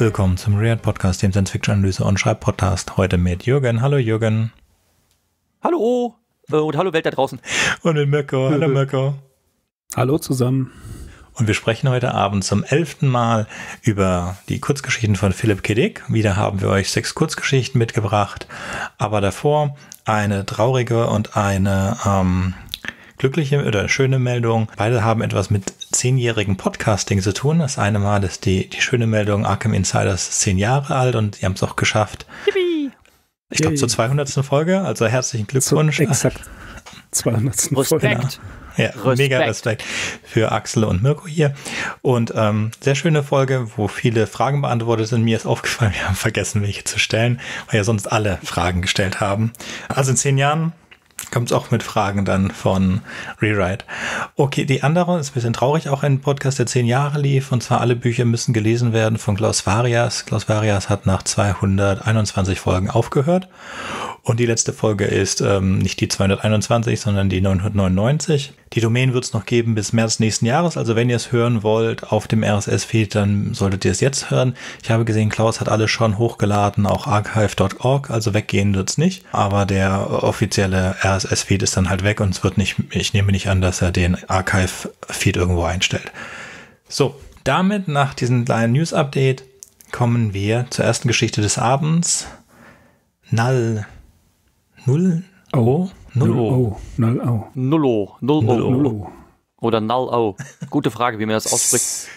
Willkommen zum Real Podcast, dem Science-Fiction-Analyse- und Schreibpodcast. Heute mit Jürgen. Hallo Jürgen. Hallo äh, und hallo Welt da draußen. Und mit Mirko. Hallo Mirko. Hallo zusammen. Und wir sprechen heute Abend zum elften Mal über die Kurzgeschichten von Philipp K. Dick. Wieder haben wir euch sechs Kurzgeschichten mitgebracht. Aber davor eine traurige und eine ähm, glückliche oder schöne Meldung. Beide haben etwas mit zehnjährigen Podcasting zu tun. Das eine Mal ist die, die schöne Meldung, Arkham Insiders ist zehn Jahre alt und sie haben es auch geschafft. Yippie. Ich glaube zur 200. Folge, also herzlichen Glückwunsch. So, exakt. 200. Folge. Respekt. Ja, Respekt. mega Respekt für Axel und Mirko hier. Und ähm, sehr schöne Folge, wo viele Fragen beantwortet sind. Mir ist aufgefallen, wir haben vergessen, welche zu stellen, weil ja sonst alle Fragen gestellt haben. Also in zehn Jahren kommt es auch mit Fragen dann von Rewrite. Okay, die andere ist ein bisschen traurig, auch ein Podcast, der zehn Jahre lief, und zwar alle Bücher müssen gelesen werden von Klaus Varias. Klaus Varias hat nach 221 Folgen aufgehört und die letzte Folge ist ähm, nicht die 221, sondern die 999. Die Domain wird es noch geben bis März nächsten Jahres. Also wenn ihr es hören wollt auf dem RSS-Feed, dann solltet ihr es jetzt hören. Ich habe gesehen, Klaus hat alles schon hochgeladen, auch archive.org. Also weggehen wird es nicht. Aber der offizielle RSS-Feed ist dann halt weg und es wird nicht, ich nehme nicht an, dass er den Archive-Feed irgendwo einstellt. So, damit nach diesem kleinen News-Update kommen wir zur ersten Geschichte des Abends. Null Null O? Null O. Null O. Null O. Null O. Oder Null O. Gute Frage, wie man das ausspricht.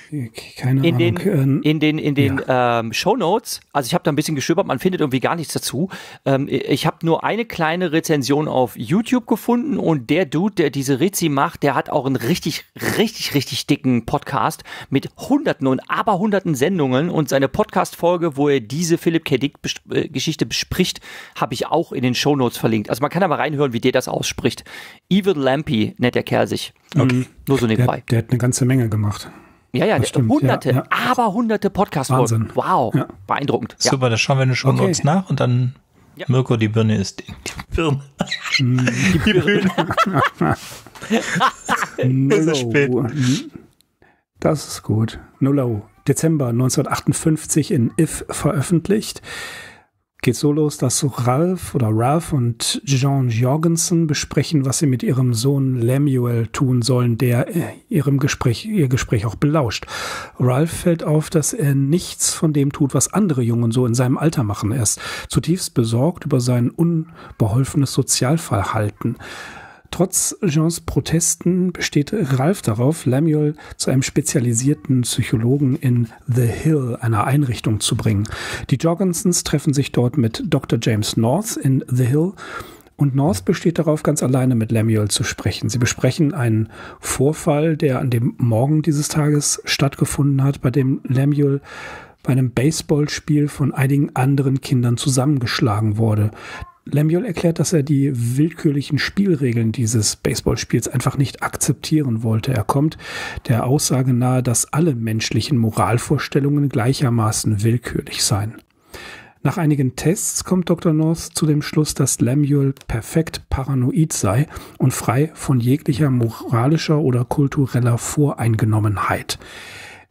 Keine in Ahnung. Den, in den, in den ja. ähm, Show Notes, also ich habe da ein bisschen gestöbert, man findet irgendwie gar nichts dazu. Ähm, ich habe nur eine kleine Rezension auf YouTube gefunden und der Dude, der diese Rezi macht, der hat auch einen richtig, richtig, richtig dicken Podcast mit hunderten und aberhunderten Sendungen und seine Podcast-Folge, wo er diese Philipp K. Dick-Geschichte bespricht, habe ich auch in den Show Notes verlinkt. Also man kann da mal reinhören, wie der das ausspricht. Evil Lampy nennt der Kerl sich. Okay. Nur so nebenbei. Der, der hat eine ganze Menge gemacht. Ja, ja, stimmt, hunderte, ja, ja. aber hunderte Podcast-Folgen. Wow, ja. beeindruckend. Super, das schauen wir Show Notes okay. nach und dann Mirko, die Birne ist die, die Birne. die Birne. es ist spät. Das ist gut. Nullo. Dezember 1958 in If veröffentlicht geht so los, dass Ralph oder Ralph und Jean Jorgensen besprechen, was sie mit ihrem Sohn Lemuel tun sollen, der äh, ihrem Gespräch, ihr Gespräch auch belauscht. Ralph fällt auf, dass er nichts von dem tut, was andere Jungen so in seinem Alter machen. Er ist zutiefst besorgt über sein unbeholfenes Sozialverhalten. Trotz Jeans Protesten besteht Ralph darauf, Lemuel zu einem spezialisierten Psychologen in The Hill, einer Einrichtung, zu bringen. Die Jorgensons treffen sich dort mit Dr. James North in The Hill und North besteht darauf, ganz alleine mit Lemuel zu sprechen. Sie besprechen einen Vorfall, der an dem Morgen dieses Tages stattgefunden hat, bei dem Lemuel bei einem Baseballspiel von einigen anderen Kindern zusammengeschlagen wurde. Lemuel erklärt, dass er die willkürlichen Spielregeln dieses Baseballspiels einfach nicht akzeptieren wollte. Er kommt der Aussage nahe, dass alle menschlichen Moralvorstellungen gleichermaßen willkürlich seien. Nach einigen Tests kommt Dr. North zu dem Schluss, dass Lemuel perfekt paranoid sei und frei von jeglicher moralischer oder kultureller Voreingenommenheit.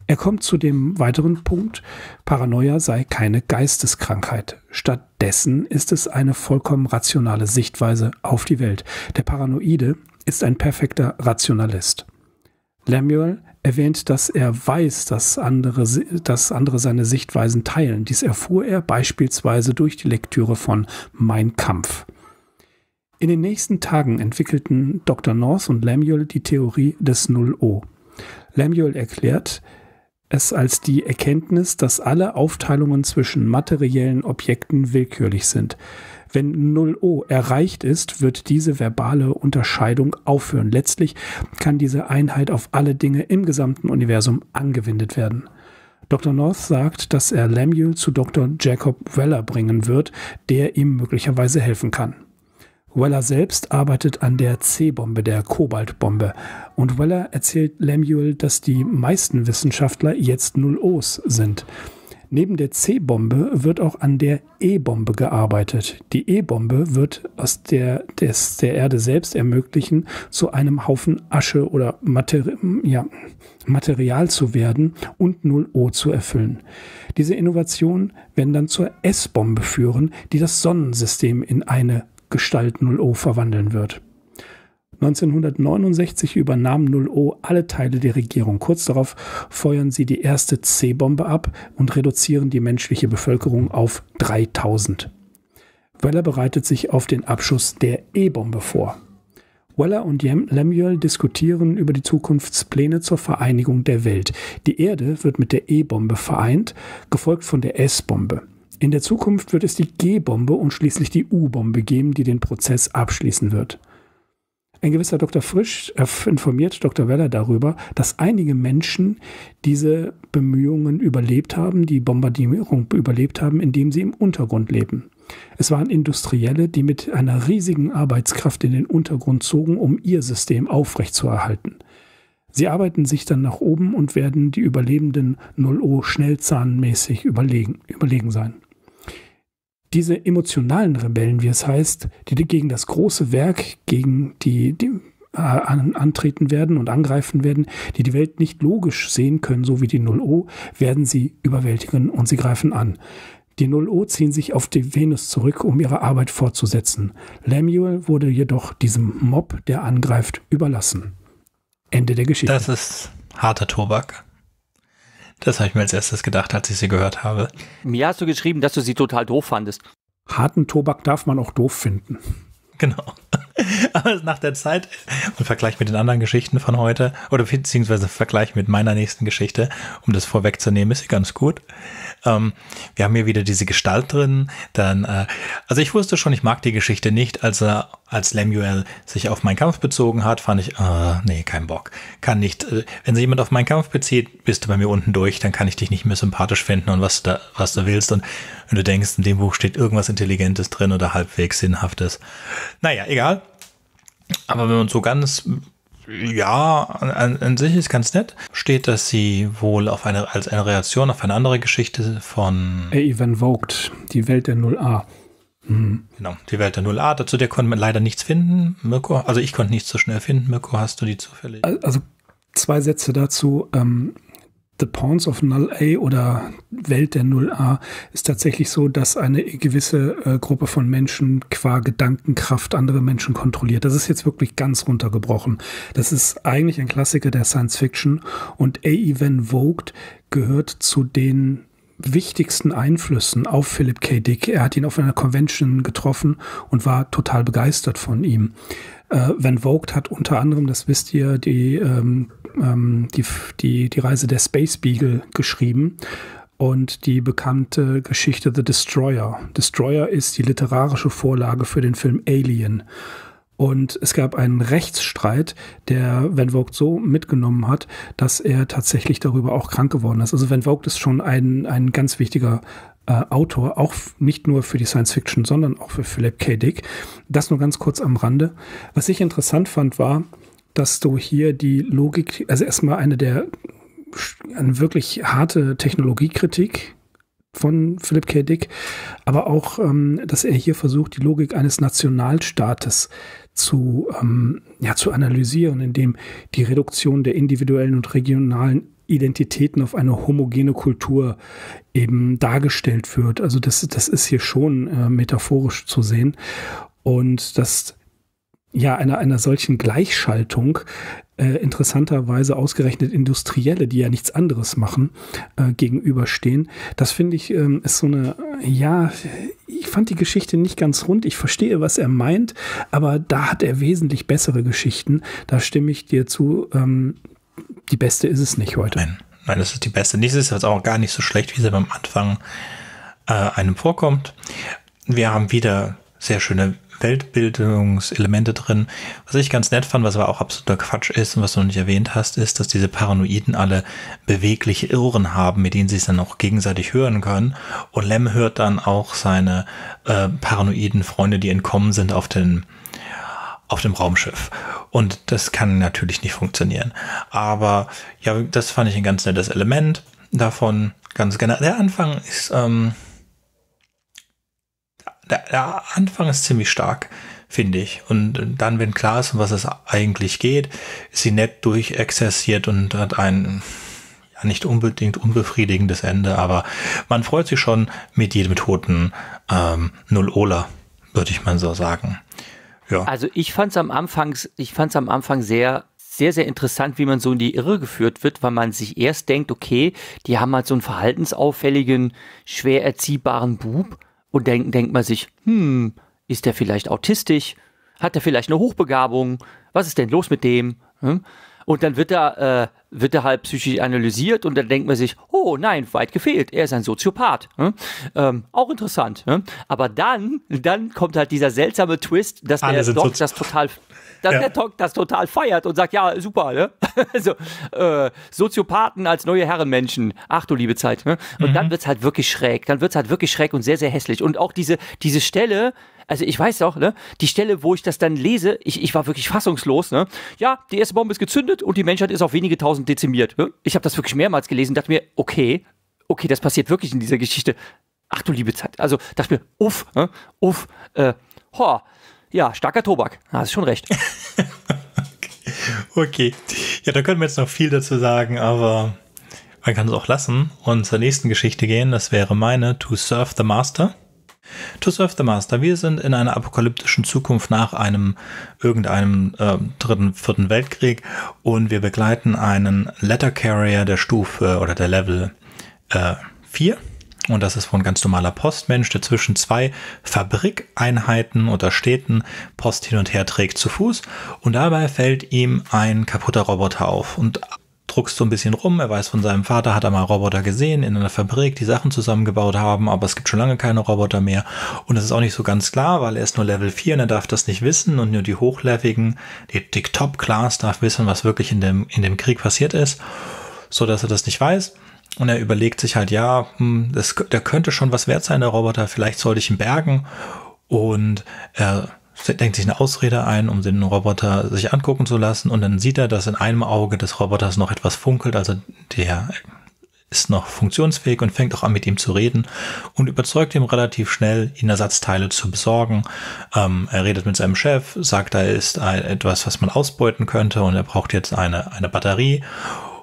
Er kommt zu dem weiteren Punkt, Paranoia sei keine Geisteskrankheit. Stattdessen ist es eine vollkommen rationale Sichtweise auf die Welt. Der Paranoide ist ein perfekter Rationalist. Lemuel erwähnt, dass er weiß, dass andere, dass andere seine Sichtweisen teilen. Dies erfuhr er beispielsweise durch die Lektüre von Mein Kampf. In den nächsten Tagen entwickelten Dr. North und Lemuel die Theorie des Null-O. Lemuel erklärt, es als die Erkenntnis, dass alle Aufteilungen zwischen materiellen Objekten willkürlich sind. Wenn 0O erreicht ist, wird diese verbale Unterscheidung aufhören. Letztlich kann diese Einheit auf alle Dinge im gesamten Universum angewendet werden. Dr. North sagt, dass er Lemuel zu Dr. Jacob Weller bringen wird, der ihm möglicherweise helfen kann. Weller selbst arbeitet an der C-Bombe, der Kobaltbombe. Und Weller erzählt Lemuel, dass die meisten Wissenschaftler jetzt Null-Os sind. Neben der C-Bombe wird auch an der E-Bombe gearbeitet. Die E-Bombe wird aus der, des, der Erde selbst ermöglichen, zu einem Haufen Asche oder Materi ja, Material zu werden und 0O zu erfüllen. Diese Innovationen werden dann zur S-Bombe führen, die das Sonnensystem in eine Gestalt 0O verwandeln wird. 1969 übernahm 0O alle Teile der Regierung. Kurz darauf feuern sie die erste C-Bombe ab und reduzieren die menschliche Bevölkerung auf 3000. Weller bereitet sich auf den Abschuss der E-Bombe vor. Weller und Lemuel diskutieren über die Zukunftspläne zur Vereinigung der Welt. Die Erde wird mit der E-Bombe vereint, gefolgt von der S-Bombe. In der Zukunft wird es die G-Bombe und schließlich die U-Bombe geben, die den Prozess abschließen wird. Ein gewisser Dr. Frisch informiert Dr. Weller darüber, dass einige Menschen diese Bemühungen überlebt haben, die Bombardierung überlebt haben, indem sie im Untergrund leben. Es waren Industrielle, die mit einer riesigen Arbeitskraft in den Untergrund zogen, um ihr System aufrechtzuerhalten. Sie arbeiten sich dann nach oben und werden die Überlebenden 0O schnellzahnmäßig überlegen, überlegen sein diese emotionalen Rebellen, wie es heißt, die gegen das große Werk, gegen die, die äh, antreten werden und angreifen werden, die die Welt nicht logisch sehen können, so wie die 0O, werden sie überwältigen und sie greifen an. Die 0O ziehen sich auf die Venus zurück, um ihre Arbeit fortzusetzen. Lemuel wurde jedoch diesem Mob, der angreift, überlassen. Ende der Geschichte. Das ist harter Tobak. Das habe ich mir als erstes gedacht, als ich sie gehört habe. Mir hast du geschrieben, dass du sie total doof fandest. Harten Tobak darf man auch doof finden. Genau. Aber nach der Zeit im Vergleich mit den anderen Geschichten von heute oder beziehungsweise Vergleich mit meiner nächsten Geschichte, um das vorwegzunehmen, ist sie ganz gut. Ähm, wir haben hier wieder diese Gestalt drin. Dann, äh, also ich wusste schon, ich mag die Geschichte nicht, als er als Lemuel sich auf meinen Kampf bezogen hat, fand ich, äh, nee, kein Bock. Kann nicht. Äh, wenn sich jemand auf meinen Kampf bezieht, bist du bei mir unten durch, dann kann ich dich nicht mehr sympathisch finden und was da, was du willst. Und wenn du denkst, in dem Buch steht irgendwas Intelligentes drin oder halbwegs Sinnhaftes. Naja, egal. Aber wenn man so ganz ja, an, an, sich ist ganz nett. Steht, dass sie wohl auf eine, als eine Reaktion auf eine andere Geschichte von. Even Vogt, die Welt der 0a. Mhm. Genau, die Welt der 0a. Dazu der konnte man leider nichts finden. Mirko, also ich konnte nichts so schnell finden. Mirko, hast du die zufällig? Also zwei Sätze dazu. Ähm, The Pawns of Null A oder Welt der Null A ist tatsächlich so, dass eine gewisse äh, Gruppe von Menschen qua Gedankenkraft andere Menschen kontrolliert. Das ist jetzt wirklich ganz runtergebrochen. Das ist eigentlich ein Klassiker der Science Fiction und A. Van Vogt gehört zu den wichtigsten Einflüssen auf Philip K. Dick. Er hat ihn auf einer Convention getroffen und war total begeistert von ihm. Äh, Van Vogt hat unter anderem, das wisst ihr, die, ähm, ähm, die, die, die Reise der Space Beagle geschrieben und die bekannte Geschichte The Destroyer. Destroyer ist die literarische Vorlage für den Film Alien. Und es gab einen Rechtsstreit, der Van Vogt so mitgenommen hat, dass er tatsächlich darüber auch krank geworden ist. Also Van Vogt ist schon ein, ein ganz wichtiger äh, Autor, auch nicht nur für die Science Fiction, sondern auch für Philip K. Dick. Das nur ganz kurz am Rande. Was ich interessant fand, war, dass du hier die Logik, also erstmal eine der eine wirklich harte Technologiekritik von Philip K. Dick, aber auch, ähm, dass er hier versucht, die Logik eines Nationalstaates zu, ähm, ja, zu analysieren, indem die Reduktion der individuellen und regionalen Identitäten auf eine homogene Kultur eben dargestellt wird. Also das, das ist hier schon äh, metaphorisch zu sehen. Und dass ja einer, einer solchen Gleichschaltung äh, interessanterweise ausgerechnet Industrielle, die ja nichts anderes machen, äh, gegenüberstehen. Das finde ich ähm, ist so eine, ja, ich fand die Geschichte nicht ganz rund. Ich verstehe, was er meint, aber da hat er wesentlich bessere Geschichten. Da stimme ich dir zu. Ähm, die beste ist es nicht heute. Nein, nein, das ist die beste. Dies ist jetzt auch gar nicht so schlecht, wie sie beim Anfang äh, einem vorkommt. Wir haben wieder sehr schöne Weltbildungselemente drin. Was ich ganz nett fand, was aber auch absoluter Quatsch ist und was du noch nicht erwähnt hast, ist, dass diese Paranoiden alle bewegliche Irren haben, mit denen sie es dann auch gegenseitig hören können. Und Lem hört dann auch seine äh, paranoiden Freunde, die entkommen sind, auf den auf dem Raumschiff. Und das kann natürlich nicht funktionieren. Aber ja, das fand ich ein ganz nettes Element davon. ganz genau. Der Anfang ist, ähm, der, der Anfang ist ziemlich stark, finde ich. Und dann, wenn klar ist, um was es eigentlich geht, ist sie nett durchexerziert und hat ein ja, nicht unbedingt unbefriedigendes Ende, aber man freut sich schon mit jedem toten ähm, Null-Ola, würde ich mal so sagen. Ja. Also ich fand es am Anfang, ich fand es am Anfang sehr sehr, sehr interessant, wie man so in die Irre geführt wird, weil man sich erst denkt, okay, die haben halt so einen verhaltensauffälligen, schwer erziehbaren Bub und dann denkt man sich, hm, ist der vielleicht autistisch? Hat er vielleicht eine Hochbegabung? Was ist denn los mit dem? Hm? Und dann wird er, äh, wird er halt psychisch analysiert und dann denkt man sich, oh nein, weit gefehlt, er ist ein Soziopath. Hm? Ähm, auch interessant. Hm? Aber dann, dann kommt halt dieser seltsame Twist, dass Alle der Doc das total dass ja. der Doc das total feiert und sagt, ja, super, ne? also, äh, Soziopathen als neue Herrenmenschen. Ach du liebe Zeit. Ne? Und mhm. dann wird's halt wirklich schräg. Dann wird's halt wirklich schräg und sehr, sehr hässlich. Und auch diese, diese Stelle, also ich weiß doch, ne, die Stelle, wo ich das dann lese, ich, ich war wirklich fassungslos, ne? Ja, die erste Bombe ist gezündet und die Menschheit ist auf wenige tausend dezimiert. Ne? Ich habe das wirklich mehrmals gelesen und dachte mir, okay, okay, das passiert wirklich in dieser Geschichte. Ach du liebe Zeit. Also dachte mir, uff, ne? uff, äh, ho, ja, starker Tobak. Hast schon recht. okay. Ja, da können wir jetzt noch viel dazu sagen, aber man kann es auch lassen und zur nächsten Geschichte gehen. Das wäre meine To Serve the Master. To Serve the Master. Wir sind in einer apokalyptischen Zukunft nach einem irgendeinem äh, dritten, vierten Weltkrieg und wir begleiten einen Letter Carrier der Stufe oder der Level äh, 4 und das ist von ganz normaler Postmensch, der zwischen zwei Fabrikeinheiten oder Städten Post hin und her trägt zu Fuß. Und dabei fällt ihm ein kaputter Roboter auf und druckst so ein bisschen rum. Er weiß von seinem Vater, hat er mal Roboter gesehen in einer Fabrik, die Sachen zusammengebaut haben, aber es gibt schon lange keine Roboter mehr. Und das ist auch nicht so ganz klar, weil er ist nur Level 4 und er darf das nicht wissen und nur die Hochleveligen, die, die Top-Class darf wissen, was wirklich in dem, in dem Krieg passiert ist, so dass er das nicht weiß. Und er überlegt sich halt, ja, hm, das, der könnte schon was wert sein, der Roboter, vielleicht sollte ich ihn bergen. Und er denkt sich eine Ausrede ein, um den Roboter sich angucken zu lassen. Und dann sieht er, dass in einem Auge des Roboters noch etwas funkelt. Also der ist noch funktionsfähig und fängt auch an, mit ihm zu reden und überzeugt ihm relativ schnell, ihn Ersatzteile zu besorgen. Ähm, er redet mit seinem Chef, sagt, da ist etwas, was man ausbeuten könnte und er braucht jetzt eine, eine Batterie.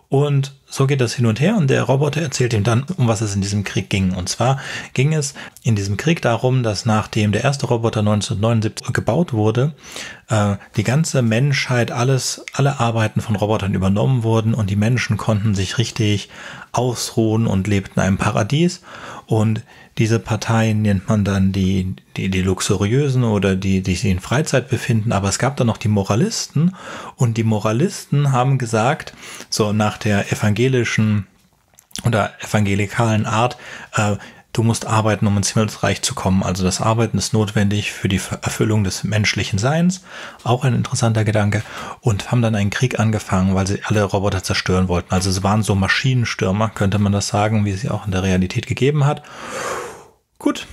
Und so geht das hin und her und der Roboter erzählt ihm dann, um was es in diesem Krieg ging. Und zwar ging es in diesem Krieg darum, dass nachdem der erste Roboter 1979 gebaut wurde, äh, die ganze Menschheit, alles, alle Arbeiten von Robotern übernommen wurden und die Menschen konnten sich richtig ausruhen und lebten in einem Paradies. Und diese Parteien nennt man dann die, die, die luxuriösen oder die, die sich in Freizeit befinden. Aber es gab dann noch die Moralisten und die Moralisten haben gesagt, so nach der evangelischen oder evangelikalen Art, äh, du musst arbeiten, um ins Himmelsreich zu kommen. Also das Arbeiten ist notwendig für die Erfüllung des menschlichen Seins. Auch ein interessanter Gedanke. Und haben dann einen Krieg angefangen, weil sie alle Roboter zerstören wollten. Also sie waren so Maschinenstürmer, könnte man das sagen, wie es sie auch in der Realität gegeben hat. Gut.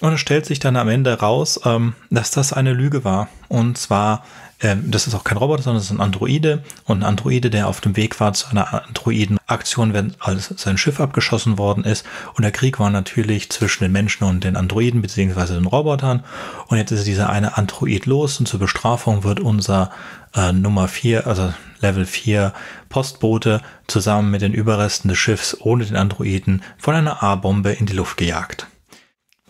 Und es stellt sich dann am Ende raus, ähm, dass das eine Lüge war. Und zwar, ähm, das ist auch kein Roboter, sondern es ist ein Androide. Und ein Androide, der auf dem Weg war zu einer Androiden-Aktion, wenn als sein Schiff abgeschossen worden ist. Und der Krieg war natürlich zwischen den Menschen und den Androiden beziehungsweise den Robotern. Und jetzt ist dieser eine Android los und zur Bestrafung wird unser äh, Nummer 4, also Level 4 Postbote zusammen mit den Überresten des Schiffs ohne den Androiden von einer A-Bombe in die Luft gejagt.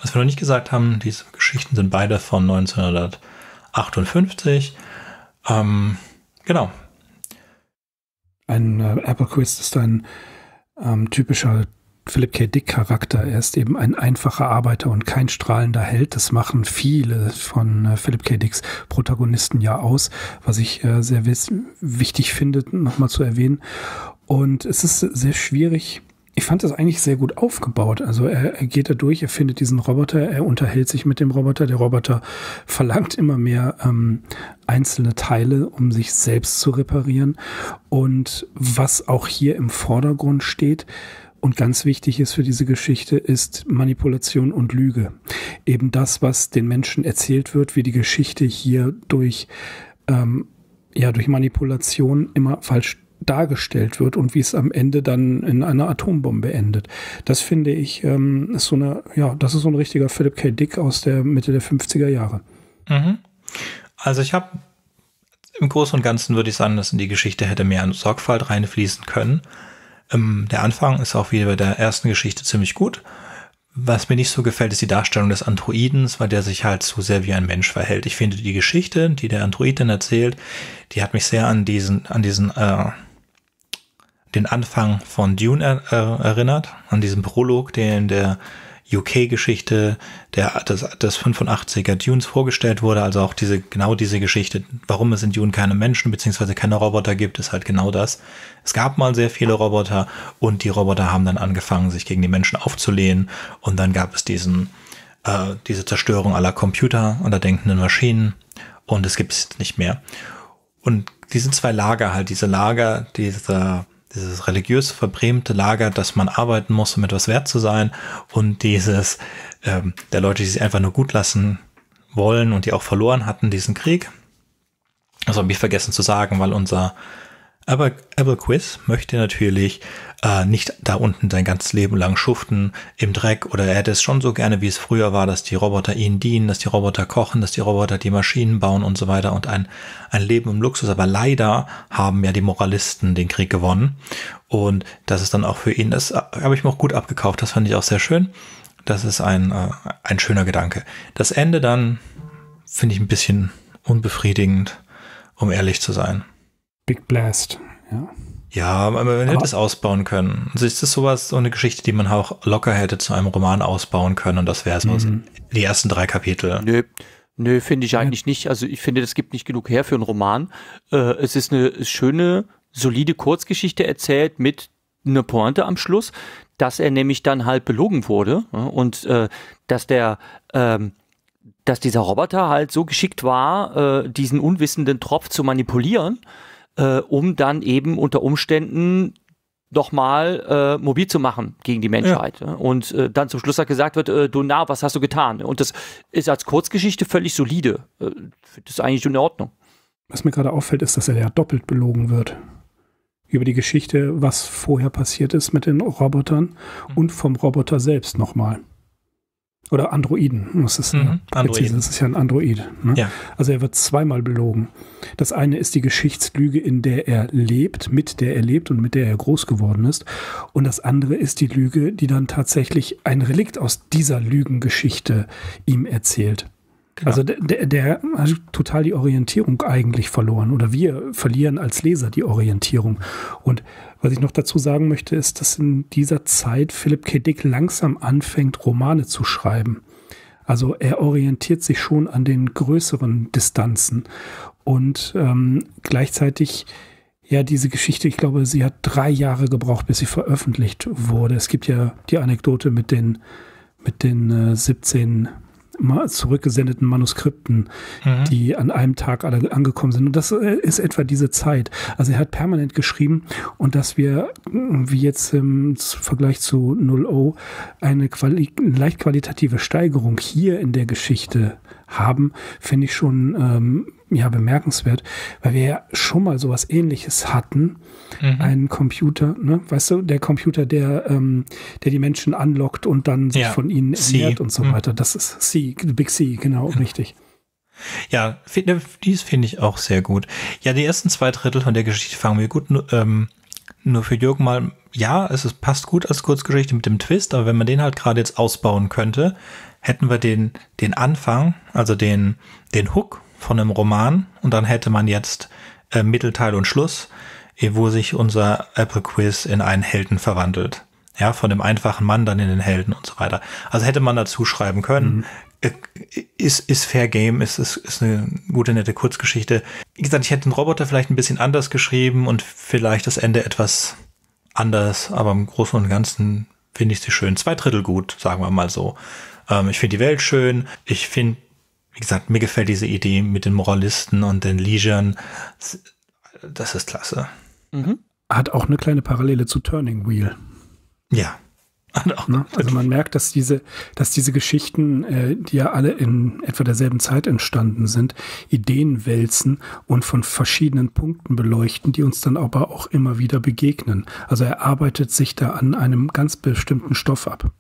Was wir noch nicht gesagt haben, diese Geschichten sind beide von 1958. Ähm, genau. Ein äh, Quiz ist ein ähm, typischer Philip K. Dick Charakter. Er ist eben ein einfacher Arbeiter und kein strahlender Held. Das machen viele von äh, Philip K. Dicks Protagonisten ja aus, was ich äh, sehr wichtig finde, nochmal zu erwähnen. Und es ist sehr schwierig, ich fand das eigentlich sehr gut aufgebaut. Also er, er, geht da durch, er findet diesen Roboter, er unterhält sich mit dem Roboter. Der Roboter verlangt immer mehr ähm, einzelne Teile, um sich selbst zu reparieren. Und was auch hier im Vordergrund steht, und ganz wichtig ist für diese Geschichte, ist Manipulation und Lüge. Eben das, was den Menschen erzählt wird, wie die Geschichte hier durch, ähm, ja, durch Manipulation immer falsch dargestellt wird und wie es am Ende dann in einer Atombombe endet. Das finde ich, ähm, ist so eine, ja, das ist so ein richtiger Philip K. Dick aus der Mitte der 50er Jahre. Mhm. Also ich habe im Großen und Ganzen würde ich sagen, dass in die Geschichte hätte mehr Sorgfalt reinfließen können. Ähm, der Anfang ist auch wie bei der ersten Geschichte ziemlich gut. Was mir nicht so gefällt, ist die Darstellung des Androidens, weil der sich halt zu sehr wie ein Mensch verhält. Ich finde die Geschichte, die der Android dann erzählt, die hat mich sehr an diesen, an diesen, äh, den Anfang von Dune er, äh, erinnert, an diesen Prolog, den der UK-Geschichte der, des, des 85er Dunes vorgestellt wurde. Also auch diese, genau diese Geschichte, warum es in Dune keine Menschen beziehungsweise keine Roboter gibt, ist halt genau das. Es gab mal sehr viele Roboter und die Roboter haben dann angefangen, sich gegen die Menschen aufzulehnen und dann gab es diesen, äh, diese Zerstörung aller Computer oder denkenden Maschinen und es gibt es nicht mehr. Und diese zwei Lager halt, diese Lager dieser dieses religiös verbrämte Lager, dass man arbeiten muss, um etwas wert zu sein und dieses ähm, der Leute, die sich einfach nur gut lassen wollen und die auch verloren hatten, diesen Krieg. Das habe ich vergessen zu sagen, weil unser aber Quiz möchte natürlich äh, nicht da unten sein ganzes Leben lang schuften im Dreck oder er hätte es schon so gerne, wie es früher war, dass die Roboter ihnen dienen, dass die Roboter kochen, dass die Roboter die Maschinen bauen und so weiter und ein, ein Leben im Luxus. Aber leider haben ja die Moralisten den Krieg gewonnen und das ist dann auch für ihn, das habe ich mir auch gut abgekauft, das fand ich auch sehr schön. Das ist ein, äh, ein schöner Gedanke. Das Ende dann finde ich ein bisschen unbefriedigend, um ehrlich zu sein. Big Blast, ja. Ja, aber man hätte es ausbauen können. Also ist das sowas, so eine Geschichte, die man auch locker hätte zu einem Roman ausbauen können und das wäre so mhm. die ersten drei Kapitel. Nö, nö finde ich eigentlich nicht. Also ich finde, das gibt nicht genug her für einen Roman. Äh, es ist eine schöne, solide Kurzgeschichte erzählt mit einer Pointe am Schluss, dass er nämlich dann halt belogen wurde und äh, dass der ähm, dass dieser Roboter halt so geschickt war, äh, diesen unwissenden Tropf zu manipulieren, äh, um dann eben unter Umständen doch mal äh, mobil zu machen gegen die Menschheit. Ja. Und äh, dann zum Schluss hat gesagt wird, äh, du na, was hast du getan? Und das ist als Kurzgeschichte völlig solide. Äh, das ist eigentlich in Ordnung. Was mir gerade auffällt, ist, dass er ja doppelt belogen wird. Über die Geschichte, was vorher passiert ist mit den Robotern mhm. und vom Roboter selbst nochmal. Oder Androiden. Das ist, mhm, Androiden. das ist ja ein Android. Ne? Ja. Also er wird zweimal belogen. Das eine ist die Geschichtslüge, in der er lebt, mit der er lebt und mit der er groß geworden ist. Und das andere ist die Lüge, die dann tatsächlich ein Relikt aus dieser Lügengeschichte ihm erzählt. Genau. Also der, der, hat total die Orientierung eigentlich verloren. Oder wir verlieren als Leser die Orientierung. Und was ich noch dazu sagen möchte, ist, dass in dieser Zeit Philipp K. Dick langsam anfängt, Romane zu schreiben. Also er orientiert sich schon an den größeren Distanzen. Und ähm, gleichzeitig, ja, diese Geschichte, ich glaube, sie hat drei Jahre gebraucht, bis sie veröffentlicht wurde. Es gibt ja die Anekdote mit den, mit den äh, 17 zurückgesendeten Manuskripten, mhm. die an einem Tag alle angekommen sind. Und das äh, ist etwa diese Zeit. Also er hat permanent geschrieben und dass wir, wie jetzt im Vergleich zu 0O, eine Quali leicht qualitative Steigerung hier in der Geschichte haben, finde ich schon ähm, ja bemerkenswert, weil wir ja schon mal sowas ähnliches hatten. Mhm. Einen Computer, ne? weißt du, der Computer, der, ähm, der die Menschen anlockt und dann sich ja. von ihnen ernährt und so mhm. weiter. Das ist C, Big C, genau, mhm. richtig. Ja, dies finde ich auch sehr gut. Ja, die ersten zwei Drittel von der Geschichte fangen wir gut. Ähm, nur für Jürgen mal, ja, es ist, passt gut als Kurzgeschichte mit dem Twist, aber wenn man den halt gerade jetzt ausbauen könnte, hätten wir den, den Anfang, also den, den Hook von einem Roman und dann hätte man jetzt äh, Mittelteil und Schluss, eh, wo sich unser Apple Quiz in einen Helden verwandelt. Ja, von dem einfachen Mann dann in den Helden und so weiter. Also hätte man dazu schreiben können. Mhm. Äh, ist, ist Fair Game, ist, ist, ist eine gute, nette Kurzgeschichte. Wie gesagt, ich hätte den Roboter vielleicht ein bisschen anders geschrieben und vielleicht das Ende etwas anders, aber im Großen und Ganzen finde ich sie schön. Zwei Drittel gut, sagen wir mal so. Ähm, ich finde die Welt schön. Ich finde wie gesagt, mir gefällt diese Idee mit den Moralisten und den Leisuren. Das ist klasse. Mhm. Hat auch eine kleine Parallele zu Turning Wheel. Ja, Ne? Also man merkt, dass diese, dass diese Geschichten, äh, die ja alle in etwa derselben Zeit entstanden sind, Ideen wälzen und von verschiedenen Punkten beleuchten, die uns dann aber auch immer wieder begegnen. Also er arbeitet sich da an einem ganz bestimmten Stoff ab.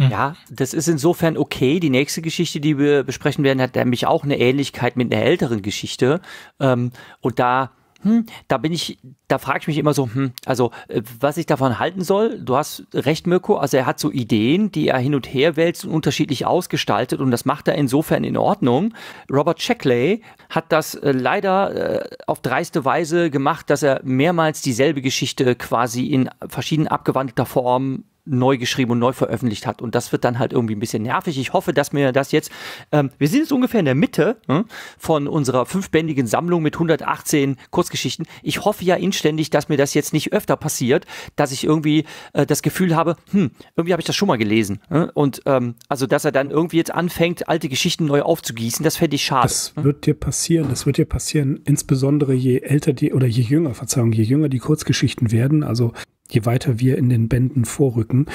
Ja, das ist insofern okay. Die nächste Geschichte, die wir besprechen werden, hat nämlich auch eine Ähnlichkeit mit einer älteren Geschichte. Ähm, und da hm, da bin ich, da frage ich mich immer so, hm, also äh, was ich davon halten soll. Du hast recht, Mirko, also er hat so Ideen, die er hin und her wälzt und unterschiedlich ausgestaltet und das macht er insofern in Ordnung. Robert Sheckley hat das äh, leider äh, auf dreiste Weise gemacht, dass er mehrmals dieselbe Geschichte quasi in verschieden abgewandelter Form neu geschrieben und neu veröffentlicht hat. Und das wird dann halt irgendwie ein bisschen nervig. Ich hoffe, dass mir das jetzt, ähm, wir sind jetzt ungefähr in der Mitte hm, von unserer fünfbändigen Sammlung mit 118 Kurzgeschichten. Ich hoffe ja inständig, dass mir das jetzt nicht öfter passiert, dass ich irgendwie äh, das Gefühl habe, hm, irgendwie habe ich das schon mal gelesen. Hm? Und ähm, also, dass er dann irgendwie jetzt anfängt, alte Geschichten neu aufzugießen, das fände ich schade. Das hm? wird dir passieren, das wird dir passieren, insbesondere je älter die, oder je jünger, Verzeihung, je jünger die Kurzgeschichten werden. Also je weiter wir in den Bänden vorrücken,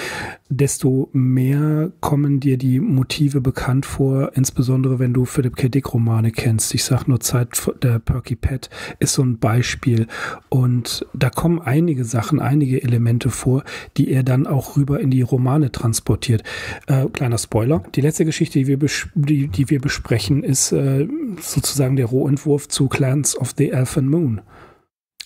desto mehr kommen dir die Motive bekannt vor, insbesondere wenn du Philip K. Dick Romane kennst. Ich sag nur Zeit der Perky Pet ist so ein Beispiel und da kommen einige Sachen, einige Elemente vor, die er dann auch rüber in die Romane transportiert. Äh, kleiner Spoiler. Die letzte Geschichte, die wir, die, die wir besprechen, ist äh, sozusagen der Rohentwurf zu Clans of the Elfin Moon.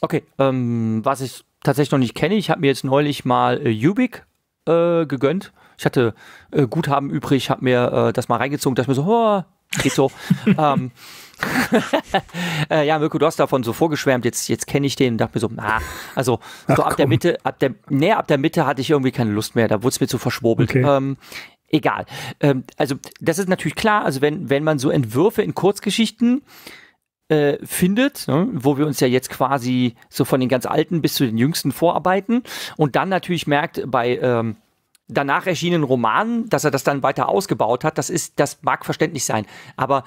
Okay, ähm, was ich tatsächlich noch nicht kenne. Ich habe mir jetzt neulich mal äh, Ubik äh, gegönnt. Ich hatte äh, Guthaben übrig, habe mir äh, das mal reingezogen, dachte mir so, oh, geht so. ähm, äh, ja, Mirko, du hast davon so vorgeschwärmt, jetzt, jetzt kenne ich den und dachte mir so, na, also Ach, so ab komm. der Mitte, ab der, nee, ab der Mitte hatte ich irgendwie keine Lust mehr, da wurde es mir zu verschwurbelt. Okay. Ähm, egal. Ähm, also das ist natürlich klar, also wenn, wenn man so Entwürfe in Kurzgeschichten äh, findet, ne, wo wir uns ja jetzt quasi so von den ganz alten bis zu den jüngsten vorarbeiten und dann natürlich merkt bei ähm, danach erschienenen Romanen, dass er das dann weiter ausgebaut hat, das ist, das mag verständlich sein, aber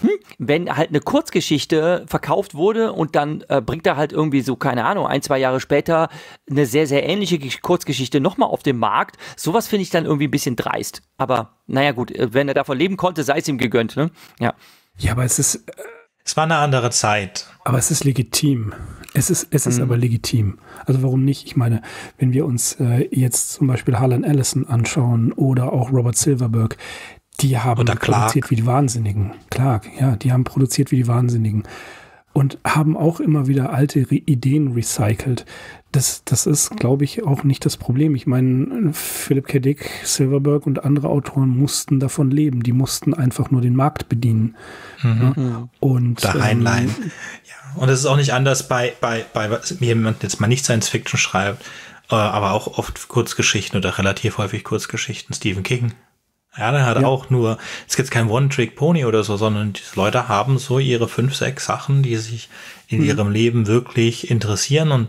hm, wenn halt eine Kurzgeschichte verkauft wurde und dann äh, bringt er halt irgendwie so, keine Ahnung, ein, zwei Jahre später eine sehr, sehr ähnliche Kurzgeschichte nochmal auf dem Markt, sowas finde ich dann irgendwie ein bisschen dreist. Aber naja gut, äh, wenn er davon leben konnte, sei es ihm gegönnt, ne? Ja. Ja, aber es ist, äh, es war eine andere Zeit. Aber es ist legitim. Es ist, es ist mhm. aber legitim. Also warum nicht? Ich meine, wenn wir uns äh, jetzt zum Beispiel Harlan Ellison anschauen oder auch Robert Silverberg, die haben oder produziert wie die Wahnsinnigen. Clark, ja, die haben produziert wie die Wahnsinnigen und haben auch immer wieder alte Re Ideen recycelt. Das, das ist, glaube ich, auch nicht das Problem. Ich meine, Philip K. Dick, Silverberg und andere Autoren mussten davon leben. Die mussten einfach nur den Markt bedienen. Mhm. Ja? Und da reinleihen. Ähm, ja. Und es ist auch nicht anders bei, bei, bei jemand jetzt mal nicht Science Fiction schreibt, äh, aber auch oft Kurzgeschichten oder relativ häufig Kurzgeschichten. Stephen King. Ja, der hat ja. auch nur, es gibt kein One-Trick-Pony oder so, sondern diese Leute haben so ihre fünf, sechs Sachen, die sich in mhm. ihrem Leben wirklich interessieren und